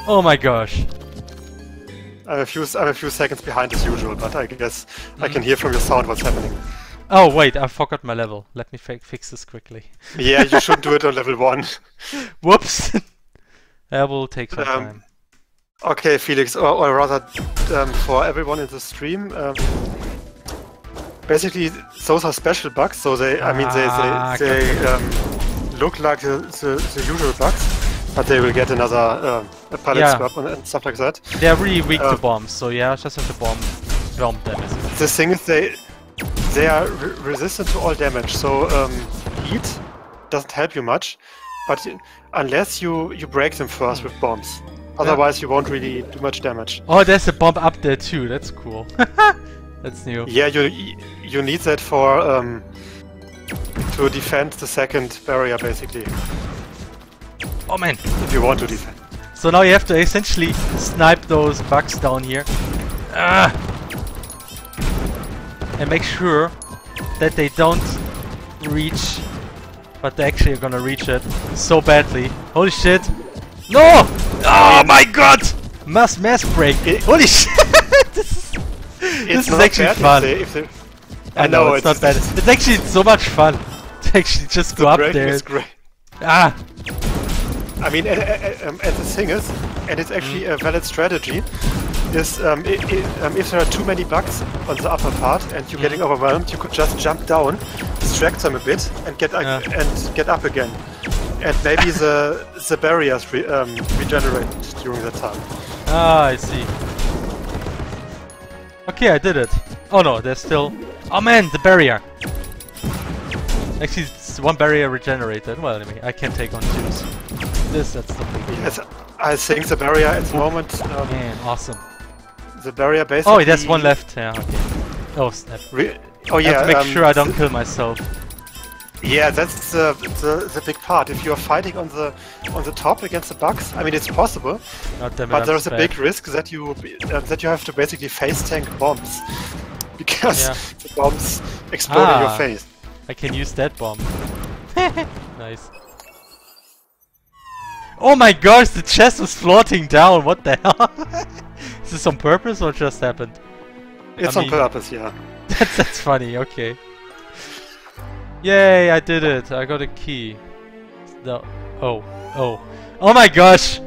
Oh my gosh. I'm a few I'm a few seconds behind as usual, but I guess I Mm. can hear from your sound what's happening. Oh wait, I forgot my level. Let me fi fix this quickly. Yeah, you should do it on level one. Whoops. that will take some Um, time. Okay, Felix, or, or rather, um, for everyone in the stream, um, basically those are special bugs. So they, I mean, they Ah, they, they um, look like the, the, the usual bugs, but they will get another uh, a pallet Yeah. swap and, and stuff like that. They're really weak to uh, bombs, so yeah, just have to bomb bomb them. The thing is, they they are re- resistant to all damage. So um, heat doesn't help you much. But unless you you break them first with bombs, otherwise you won't really do much damage. Oh, there's a bomb up there too. That's cool. That's new. Yeah, you you need that for um, to defend the second barrier basically. Oh man. If you want to defend. So now you have to essentially snipe those bugs down here. Ah! And make sure that they don't reach, but they actually are gonna reach it so badly. Holy shit! No! Oh my god! Mass mass break! It- Holy shit! this is, this It's is actually fun. If they, if they, I know, it's, not bad. It's actually so much fun to actually just go up there. Ah! I mean, and, and, um, and the thing is, and it's actually a valid strategy, is um, i i um, if there are too many bugs on the upper part and you're getting overwhelmed, you could just jump down, distract them a bit, and get Yeah. and get up again. And maybe the the barriers re um, regenerate during that time. Ah, I see. Okay, I did it. Oh no, there's still... Oh man, the barrier! Actually, it's one barrier regenerated. Well, anyway, I can take on twos. This, that's deal. Yes, I think the barrier at the moment, um, Man, awesome. the barrier basically. Oh, there's one left. Yeah, okay. Oh, snap. Re oh I yeah. have to make um, sure I don't kill myself. Yeah, that's the, the the big part. If you're fighting on the on the top against the bugs, I mean it's possible, God damn it, but I'm there's a big risk that you uh, that you have to basically face tank bombs because Yeah. the bombs explode in your Ah. face. I can use that bomb. nice. Oh my gosh, the chest was floating down. What the hell? Is this on purpose or just happened? It's I on mean- purpose, yeah. that's, that's funny, okay. Yay, I did it. I got a key. No. Oh. Oh. Oh my gosh!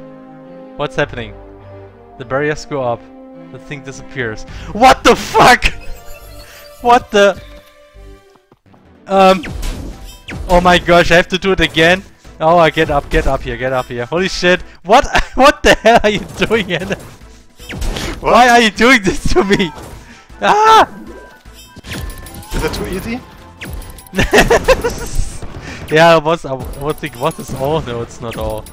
What's happening? The barriers go up. The thing disappears. What the fuck? What the? Um. Oh my gosh, I have to do it again? Oh, I get up, get up here, get up here. Holy shit. What? What the hell are you doing, Anna? What? Why are you doing this to me? Ah! Is it too easy? yeah, I was, I was thinking, what is all? No, it's not all.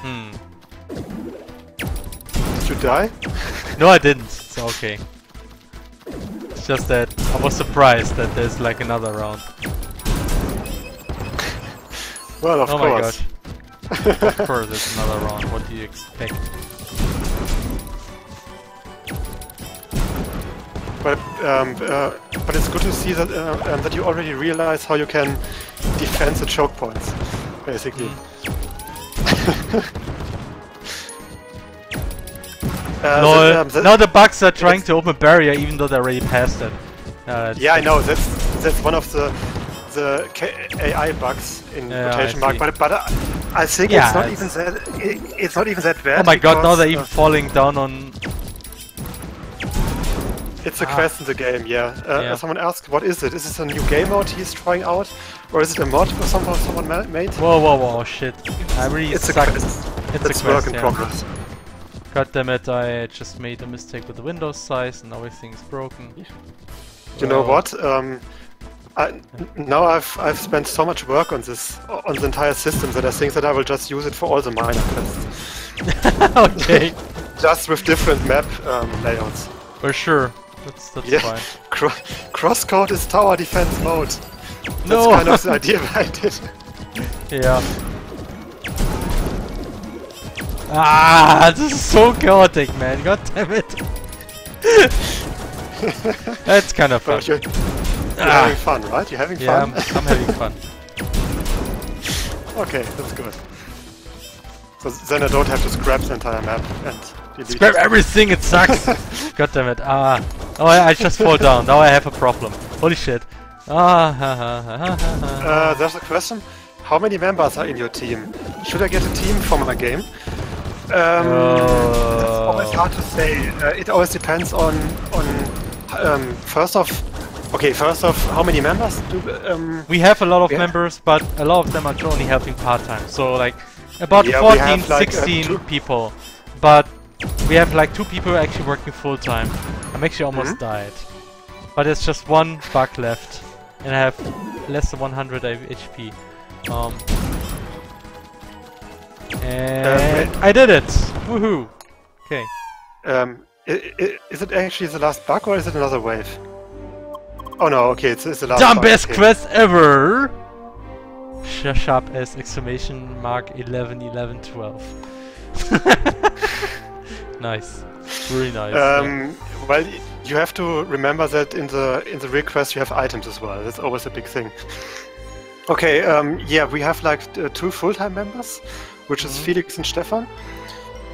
Hmm. Did you die? No, I didn't. It's okay. It's just that I was surprised that there's like another round. Well, of oh my course. gosh. of course, there's another round. What do you expect? But um, uh, but it's good to see that uh, um, that you already realize how you can defend the choke points, basically. Uh, Lol. the- um, the- now the bugs are trying to open a barrier even though they're already past it. Uh, Yeah, I know. That's that's one of the the K- AI bugs in Yeah, quotation mark. But but uh, I think Yeah, it's not it's- even that. It, it's not even that bad. Oh my god, now they're even falling down on... uh, it's a Ah. quest in the game. Yeah. Uh, Yeah. Someone asked, what is it? Is this a new game mode he's trying out, or is it a mod or someone someone ma- made? Whoa, whoa, whoa, shit. I really It's a quest. It's It's a work in progress. God damn it, I just made a mistake with the Windows size and now everything's broken. You know what? Um, I, now I've I've spent so much work on this on the entire system that I think that I will just use it for all the minor quests, okay, just with different map um, layouts. for sure. That's, that's Yeah, fine. Cro- crosscode is tower defense mode. That's No! kind of the idea behind it. Yeah. Ah, this is so chaotic, man. God damn it. That's kind of fun. You're, Ah. having fun, right? You're having Yeah, I'm, fun. I'm having fun. okay, that's good. So then I don't have to scrap the entire map and delete Scrap everything, it sucks! God damn it. Ah. Oh, I, I just fall down. Now I have a problem. Holy shit. Ah, ha, ha, ha, ha, ha, ha. Uh, there's a question. How many members are in your team? Should I get a team for my game? Um, That's always Oh. hard to say. Uh, it always depends on on um, first off. Okay, first off, how many members do um, We have a lot of Yeah. members, but a lot of them are only helping part-time. So like about Yeah, 14, have, like, uh, 16 two- people. But we have like two people actually working full-time. I'm actually almost Mhm. died. But there's just one bug left. And I have less than 100 HP. Um, and I did it! Woohoo! Okay. Um, i- i- is it actually the last bug or is it another wave? Oh no, okay, it's, it's the last. Dumbest okay. quest ever! Sh- Sharp S exclamation mark 11 11 12. nice. Really nice. yeah. Um, well, you have to remember that in the in the request you have items as well. That's always a big thing. Okay, um, yeah, we have like uh, two full-time members, which is Mhm. Felix and Stefan.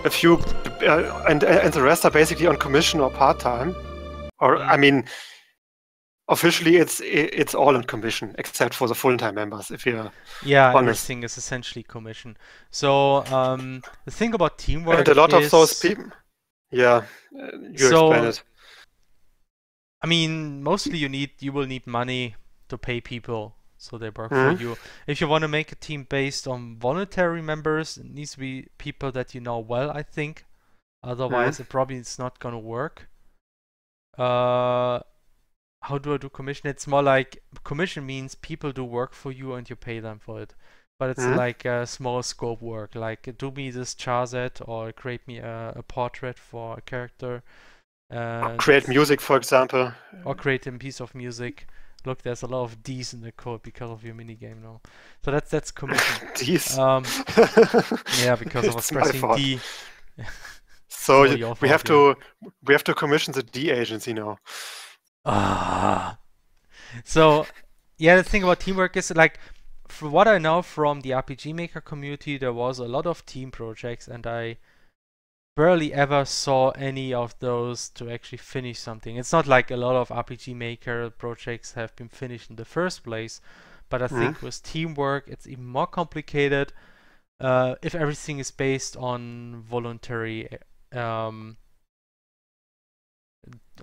A few, uh, and and the rest are basically on commission or part-time. Or I Mhm. mean, officially it's it's all on commission except for the full-time members. If you're Yeah, honest. everything is essentially commission. So um, the thing about teamwork and a lot of those people. Yeah, uh, you So- explain it. I mean, mostly you need you will need money to pay people so they work Mhm. for you. If you want to make a team based on voluntary members, it needs to be people that you know well. I think, otherwise it probably it's not gonna work. Uh, how do I do commission? It's more like commission means people do work for you and you pay them for it. But it's Mhm. like a small scope work, like do me this char set or create me a, a portrait for a character. Create music, for example. or create a piece of music. Look, there's a lot of D's in the code because of your minigame now. So that's that's commission. D's. um, yeah, because I was pressing. D. So It's all y- we have to we have to commission the D agency now. Ah. So, yeah, the thing about teamwork is like, from what I know from the RPG Maker community, there was a lot of team projects, and I barely ever saw any of those to actually finish something. It's not like a lot of RPG Maker projects have been finished in the first place, but I think with teamwork, it's even more complicated. Uh, if everything is based on voluntary um,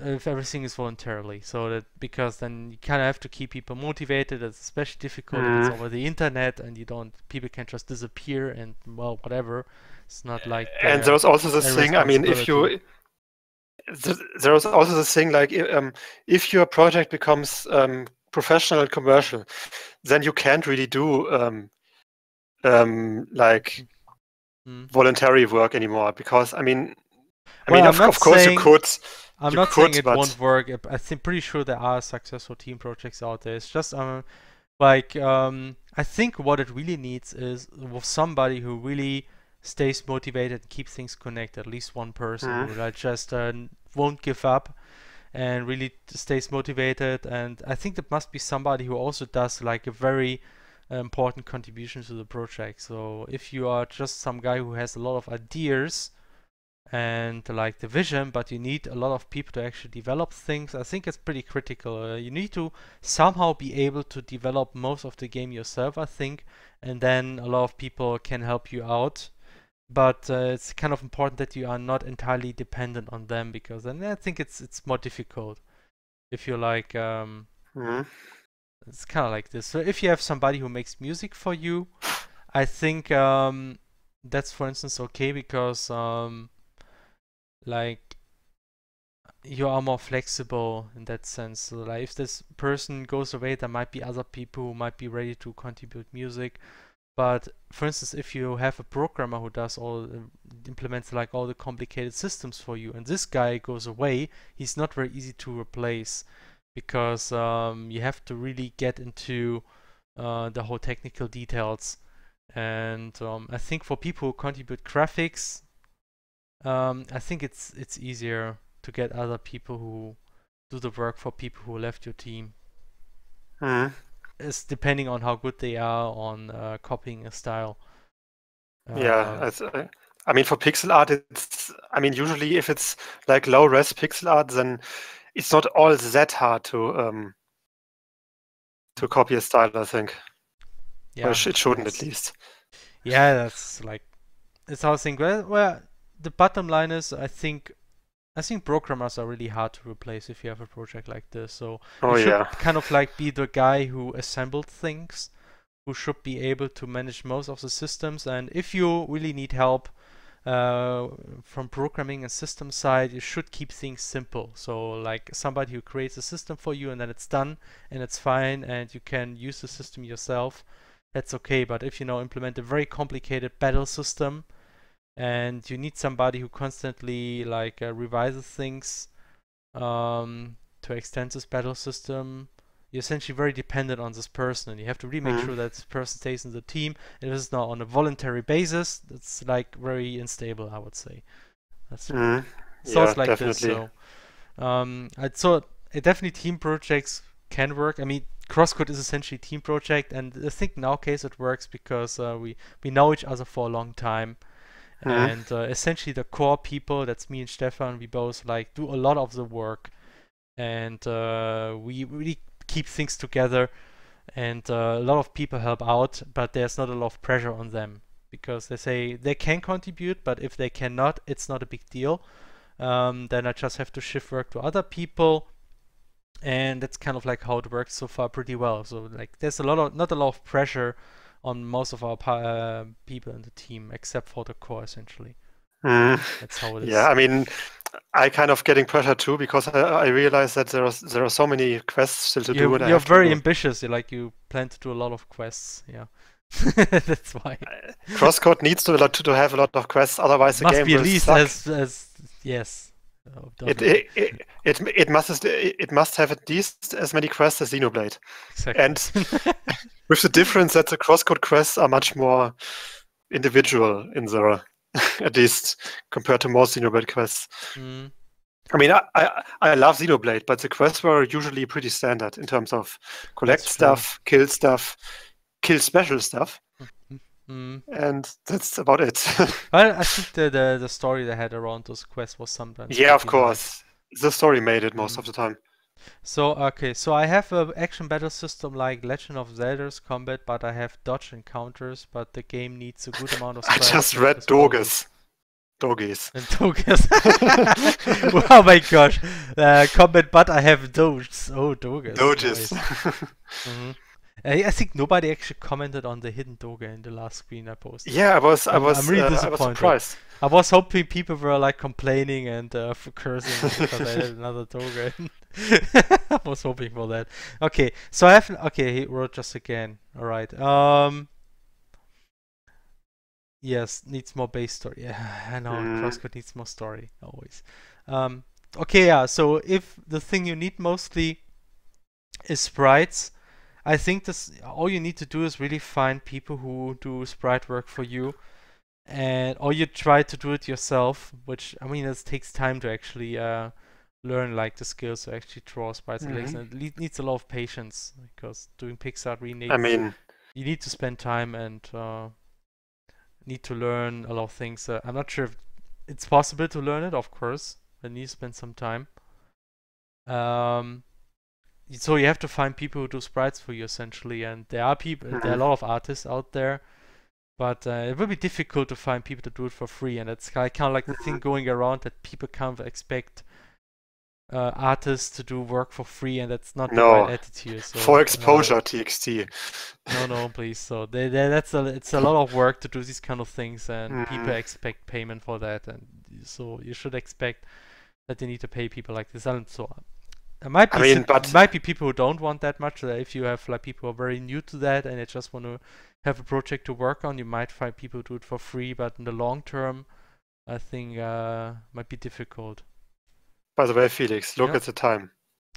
if everything is voluntarily so that because then you kind of have to keep people motivated it's especially difficult if it's Mhm. over the internet and you don't people can just disappear and well whatever it's not like And their- there was also this thing. I mean, if you th- there was also the thing like um, if your project becomes um, professional and commercial, then you can't really do um, um, like Mm. voluntary work anymore because I mean, I Well, mean, I'm of, of course saying- you could. I'm you not saying it but- won't work. I think pretty sure there are successful team projects out there. It's just um, like um, I think what it really needs is with somebody who really stays motivated and keeps things connected. At least one person Mhm. who like just uh, won't give up and really stays motivated. And I think there must be somebody who also does like a very uh, important contribution to the project. So if you are just some guy who has a lot of ideas and like the vision, but you need a lot of people to actually develop things. I think it's pretty critical. Uh, you need to somehow be able to develop most of the game yourself, I think, and then a lot of people can help you out. But uh, it's kind of important that you are not entirely dependent on them because then I think it's it's more difficult. If you're like um, Mhm. it's kind of like this. So if you have somebody who makes music for you, I think um, that's for instance okay because um, like you are more flexible in that sense. So like if this person goes away, there might be other people who might be ready to contribute music. But for instance, if you have a programmer who does all uh, implements like all the complicated systems for you, and this guy goes away, he's not very easy to replace because um, you have to really get into uh, the whole technical details. And um, I think for people who contribute graphics, um, I think it's it's easier to get other people who do the work for people who left your team. It's depending on how good they are on uh, copying a style. Yeah, Uh, it's, uh, I mean, for pixel art, it's. I mean, usually if it's like low res pixel art, then it's not all that hard to um to copy a style. I think. yeah, Or it shouldn't at least. Yeah, that's like it's how I think. Well, the bottom line is, I think, I think programmers are really hard to replace if you have a project like this. So Oh you should yeah. kind of like be the guy who assembled things, who should be able to manage most of the systems. And if you really need help, uh, from programming and system side, you should keep things simple. So like somebody who creates a system for you and then it's done and it's fine and you can use the system yourself, that's okay. But if you now implement a very complicated battle system and you need somebody who constantly like uh, revises things um, to extend this battle system, you're essentially very dependent on this person and you have to really make Mhm. sure that this person stays in the team and if it's not on a voluntary basis that's like very unstable i would say that's Mhm. sounds Yeah, like definitely. this so um i so it definitely team projects can work i mean crosscode is essentially a team project and i think in our case it works because uh, we we know each other for a long time Mhm. and uh, essentially the core people that's me and stefan we both like do a lot of the work. And uh, we really keep things together. And uh, a lot of people help out but there's not a lot of pressure on them. Because they say they can contribute but if they cannot it's not a big deal. Um, then i just have to shift work to other people. And that's kind of like how it works so far pretty well. So like there's a lot of not a lot of pressure on most of our uh, people in the team except for the core essentially Mhm. that's how it is Yeah, I mean, I kind of getting pressure too because I, I realize that there are there are so many quests still to do. you're, you're very ambitious you like you plan to do a lot of quests yeah that's why Crosscode needs to, to to have a lot of quests, otherwise the must game be at will least suck. as as yes It, it, it, it, it must it it must have at least as many quests as Xenoblade, exactly. and with the difference that the crosscode quests are much more individual in their, at least compared to most Xenoblade quests. Mm, I mean, I, I, I love Xenoblade, but the quests were usually pretty standard in terms of collect stuff, kill stuff, kill special stuff, mm. and that's about it. Well, I think the, the the story they had around those quests was sometimes yeah, of pretty nice. course. The story made it most Mm. of the time. So okay, so I have an action battle system like Legend of Zelda's combat, but I have dodge encounters, but the game needs a good amount of I just read just follow it. Doges. Doges. And Doges. oh my gosh. Uh, combat, but I have Doges. Oh, Doges. Doges. hmm I, I think nobody actually commented on the hidden Doge in the last screen I posted. yeah, I was, I was, I'm really uh, I was surprised. I was hoping people were like complaining and uh, cursing because I had another Doge. I was hoping for that. Okay, so I have okay. He wrote just again. All right. Um. Yes, needs more base story. Yeah, I know. Mm. CrossCode needs more story always. Um. Okay, yeah. So if the thing you need mostly is sprites, I think this all you need to do is really find people who do sprite work for you. And or you try to do it yourself which i mean it takes time to actually uh, learn like the skills to actually draw sprites and legs, and it needs a lot of patience because doing pixel art really needs I mean, you need to spend time and uh, need to learn a lot of things. Uh, i'm not sure if it's possible to learn it of course but you need to spend some time. Um y- so you have to find people who do sprites for you essentially and there are people there are a Mhm. lot of artists out there but uh, it will be difficult to find people to do it for free and it's kind of like the thing going around that people kind of expect uh, artists to do work for free and that's not the right attitude so, for uh, exposure, TXT. no, no, please. So they, they, that's a it's a lot of work to do these kind of things, and people Mhm. expect payment for that, and so you should expect that they need to pay people like this, and so on. There might be I mean, sit- but- might be people who don't want that much. Uh, if you have like people who are very new to that and they just want to have a project to work on, you might find people who do it for free. But in the long term, I think uh, might be difficult. By the way, Felix, look Yeah. at the time.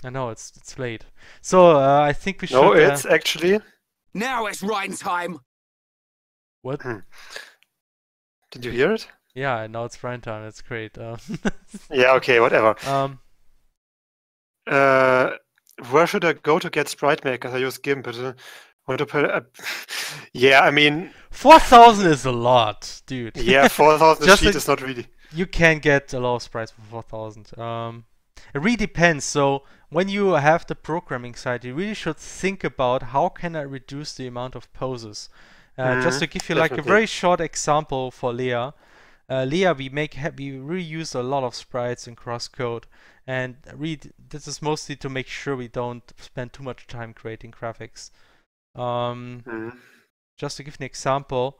I know it's it's late, so uh, I think we should. No, uh, it's actually. Now it's writing time. what? Did you hear it? Yeah, now it's prime time. It's great. Uh, Yeah. Okay. Whatever. um, Uh, where should I go to get sprite makers? I use GIMP, uh, want to put. Yeah, I mean, four thousand is a lot, dude. yeah, four thousand sheet like- is not really. you can get a lot of sprites for 4000 um it really depends so when you have the programming side you really should think about how can i reduce the amount of poses uh, just Mhm, to give you like a very short example for Lea uh, Lea we make ha- we really use a lot of sprites in crosscode and read this is mostly to make sure we don't spend too much time creating graphics um Mhm. just to give an example,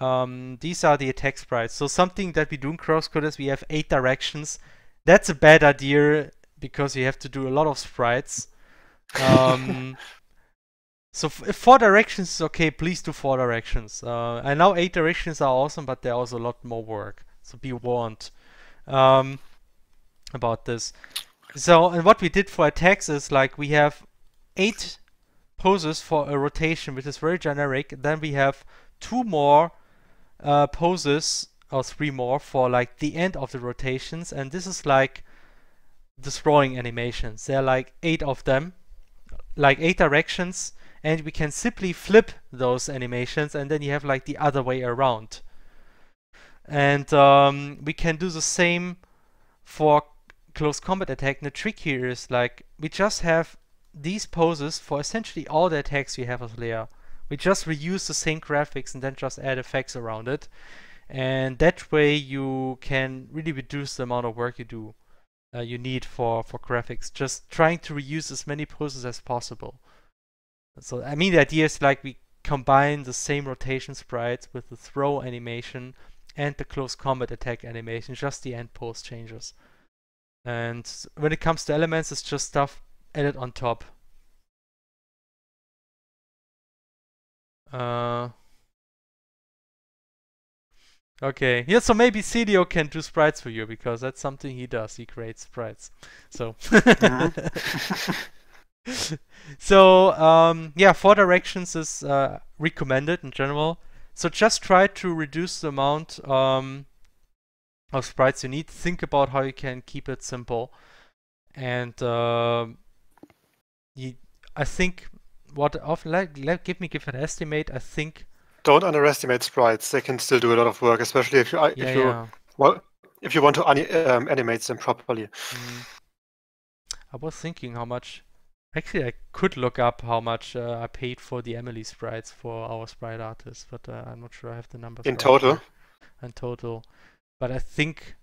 Um, these are the attack sprites. So something that we do in CrossCode is we have eight directions. That's a bad idea because you have to do a lot of sprites. Um, so four directions is okay, please do four directions. Uh, I know eight directions are awesome, but they're also a lot more work. So be warned um, about this. So and what we did for attacks is like we have eight poses for a rotation, which is very generic. Then we have two more uh, poses or three more for like the end of the rotations, and this is like destroying animations. There are like eight of them, like eight directions, and we can simply flip those animations, and then you have like the other way around. And um, we can do the same for close combat attack. And the trick here is like we just have these poses for essentially all the attacks you have as Lea. We just reuse the same graphics and then just add effects around it. And that way you can really reduce the amount of work you do uh, you need for, for graphics. Just trying to reuse as many poses as possible. So I mean the idea is like we combine the same rotation sprites with the throw animation and the close combat attack animation, just the end pose changes. And when it comes to elements, it's just stuff added on top. Uh, okay, yeah, so maybe CDO can do sprites for you because that's something he does. He creates sprites. So, so um, yeah, four directions is uh, recommended in general. So just try to reduce the amount um, of sprites you need. Think about how you can keep it simple, and uh, you, I think what of like, let, give me give an estimate. I think don't underestimate sprites. They can still do a lot of work, especially if you yeah, if you yeah. well if you want to um, animate them properly. Mm. I was thinking how much. Actually, I could look up how much uh, I paid for the Emilie sprites for our sprite artist, but uh, I'm not sure I have the numbers. In right total? In total, but I think.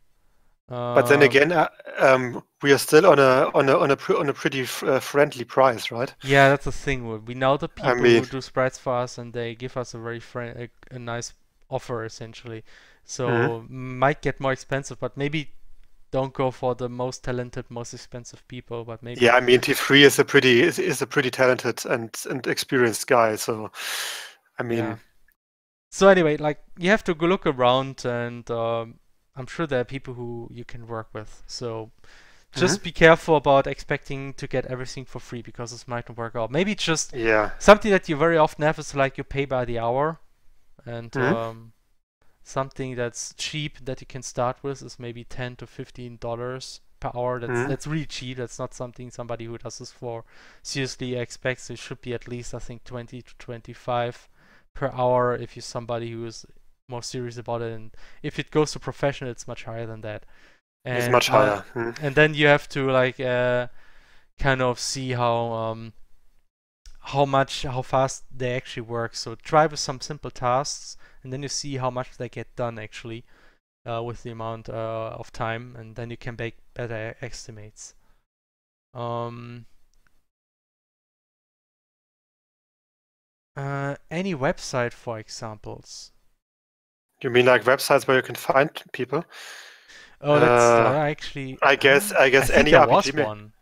Uh, But then again, uh, um, we are still on a on a on a pr- on a pretty uh, friendly price, right? Yeah, that's the thing. We- We know the people mean- who do sprites for us, and they give us a very friend, a, a nice offer essentially. So Mhm. might get more expensive, but maybe don't go for the most talented, most expensive people. But maybe Yeah, I mean T3 is a pretty is, is a pretty talented and and experienced guy. So, I mean, Yeah. So anyway, like you have to go look around, and um, I'm sure there are people who you can work with. So just be careful about expecting to get everything for free because this might not work out. Maybe just yeah, something that you very often have is like you pay by the hour, and Mhm. um, something that's cheap that you can start with is maybe ten to fifteen dollars per hour. That's Mhm. that's really cheap. That's not something somebody who does this for seriously expects. It should be at least I think twenty to twenty-five per hour if you're somebody who is more serious about it. And if it goes to professional, it's much higher than that. it's And, much uh, higher. Mm. and then you have to like uh, kind of see how um, how much how fast they actually work. So try with some simple tasks, and then you see how much they get done actually uh, with the amount uh, of time, and then you can make better estimates. Um, uh, any website, for examples. You mean like websites where you can find people? Oh, that's Uh, uh, actually. I guess I guess think any there was RPG. one.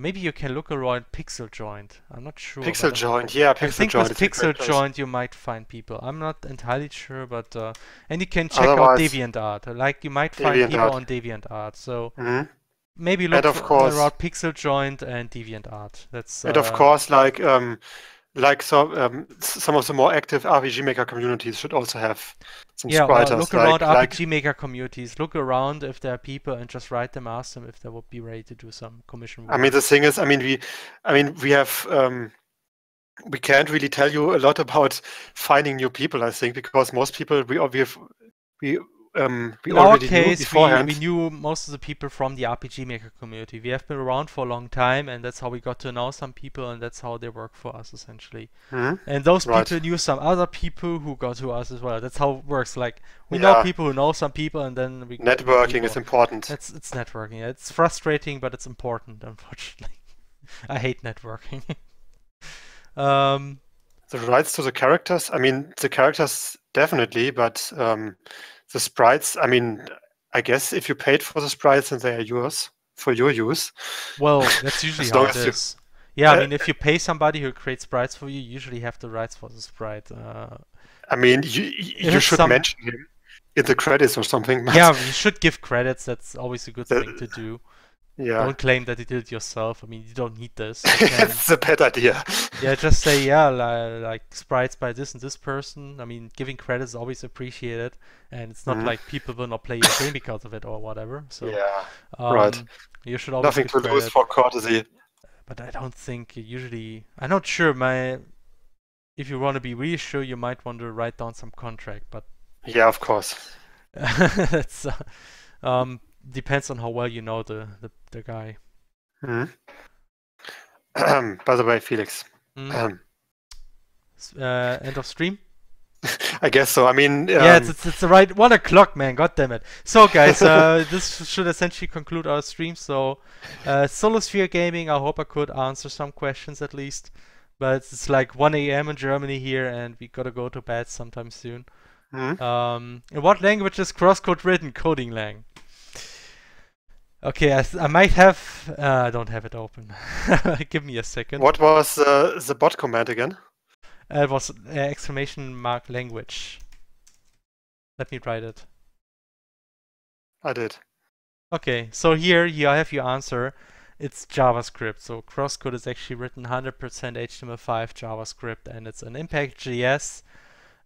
Maybe you can look around Pixel Joint. I'm not sure. Pixel Joint, yeah, I Pixel think Joint. with Pixel. Joint you might find people. I'm not entirely sure, but uh, and you can check Otherwise- out DeviantArt. Like you might find people on DeviantArt. So Mhm. maybe look And of course- around Pixel Joint and DeviantArt. That's And of uh, course, like um, like so, um, some of the more active RPG Maker communities should also have some yeah. uh, writers. look like, around like RPG Maker communities. Look around if there are people and just write them. Ask them if they would be ready to do some commission work. I mean, the thing is, I mean, we, I mean, we have, um, we can't really tell you a lot about finding new people. I think because most people we we have, we um we in our already knew case, we, we knew most of the people from the RPG Maker community. We have been around for a long time, and that's how we got to know some people, and that's how they work for us essentially. Mhm. And those Right. people knew some other people who got to us as well. That's how it works. Like we know people who know some people, and then we Networking is important. It's it's networking. It's frustrating, but it's important. Unfortunately, I hate networking. um, The rights to the characters. I mean, the characters definitely, but um, the sprites. I mean, I guess if you paid for the sprites, then they are yours for your use. Well, that's usually how it as you- is. Yeah, I Uh, mean, if you pay somebody who creates sprites for you, you usually have the rights for the sprite. Uh, I mean, you you should some- mention him in the credits or something. but- yeah, you should give credits. That's always a good thing to do. Yeah. Don't claim that you did it yourself. I mean, you don't need this. Can- it's a bad idea. yeah, just say yeah, li- like sprites by this and this person. I mean, giving credit is always appreciated, and it's not Mhm. like people will not play your game because of it or whatever. So yeah, um, right. You should always nothing to lose for courtesy. but I don't think usually. I'm not sure. My, if you want to be really sure, you might want to write down some contract, but Yeah, of course. that's uh, um depends on how well you know the the, the guy. Mhm. By the way, Felix, Mm. um, Uh, end of stream. I guess so. I mean, yeah, it's, um, it's it's the right one o'clock, man. God damn it. So, guys, uh, this should essentially conclude our stream. So, uh, Solosphere Gaming. I hope I could answer some questions at least. But it's like 1 a.m. in Germany here, and we gotta go to bed sometime soon. mhm. Um, in what language is crosscode written? Coding lang. Okay, I might have. Uh, I don't have it open. Give me a second. what was uh, the bot command again? Uh, it was uh, exclamation mark language. Let me write it. I did. Okay, so here you have your answer. It's JavaScript. So crosscode is actually written 100% HTML5 JavaScript, and it's an impact Impact.js.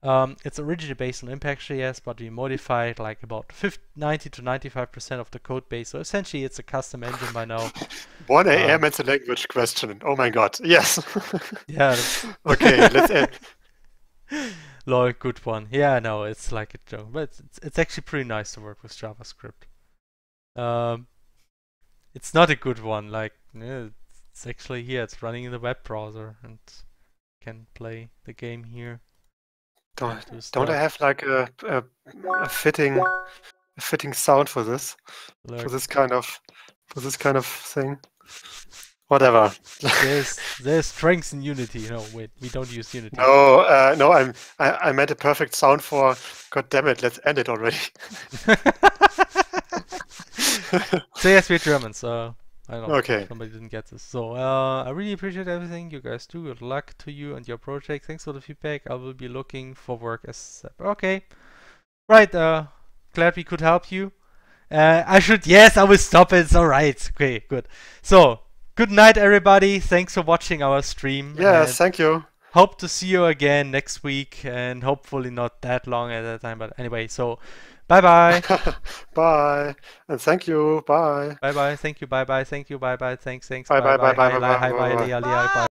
Um, it's originally based on Impact.js, but we modified like about 50, 90 to 95% of the code base. So essentially, it's a custom engine by now. 1 Uh, a.m. It's a language question. Oh my god. Yes. Yeah, okay, let's end. lol, good one. Yeah, no, it's like a joke, but it's, it's actually pretty nice to work with JavaScript. Um, it's not a good one. Like, it's actually here. It's running in the web browser and can play the game here. Don't, do don't I have like a, a, a fitting a fitting sound for this for this kind of for this kind of thing? Whatever. there's there's strengths in Unity. No, wait, we don't use Unity. No, uh, no, I'm I, I meant a perfect sound for. God damn it! Let's end it already. so yes, we're German, so I don't know. Okay. Somebody didn't get this. So uh, I really appreciate everything you guys do. Good luck to you and your project. Thanks for the feedback. I will be looking for work as okay. Right. Uh, glad we could help you. Uh, I should. Yes, I will stop it. It's all right. Okay. Good. So good night, everybody. Thanks for watching our stream. Yes, thank you. Hope to see you again next week, and hopefully not that long at that time. But anyway, so bye bye. bye and thank you. Bye. Bye bye. Thank you. Bye bye. Thank you. Bye bye. Thanks. Thanks. Bye, bye, bye, bye, bye, bye, bye, bye. Leah, bye.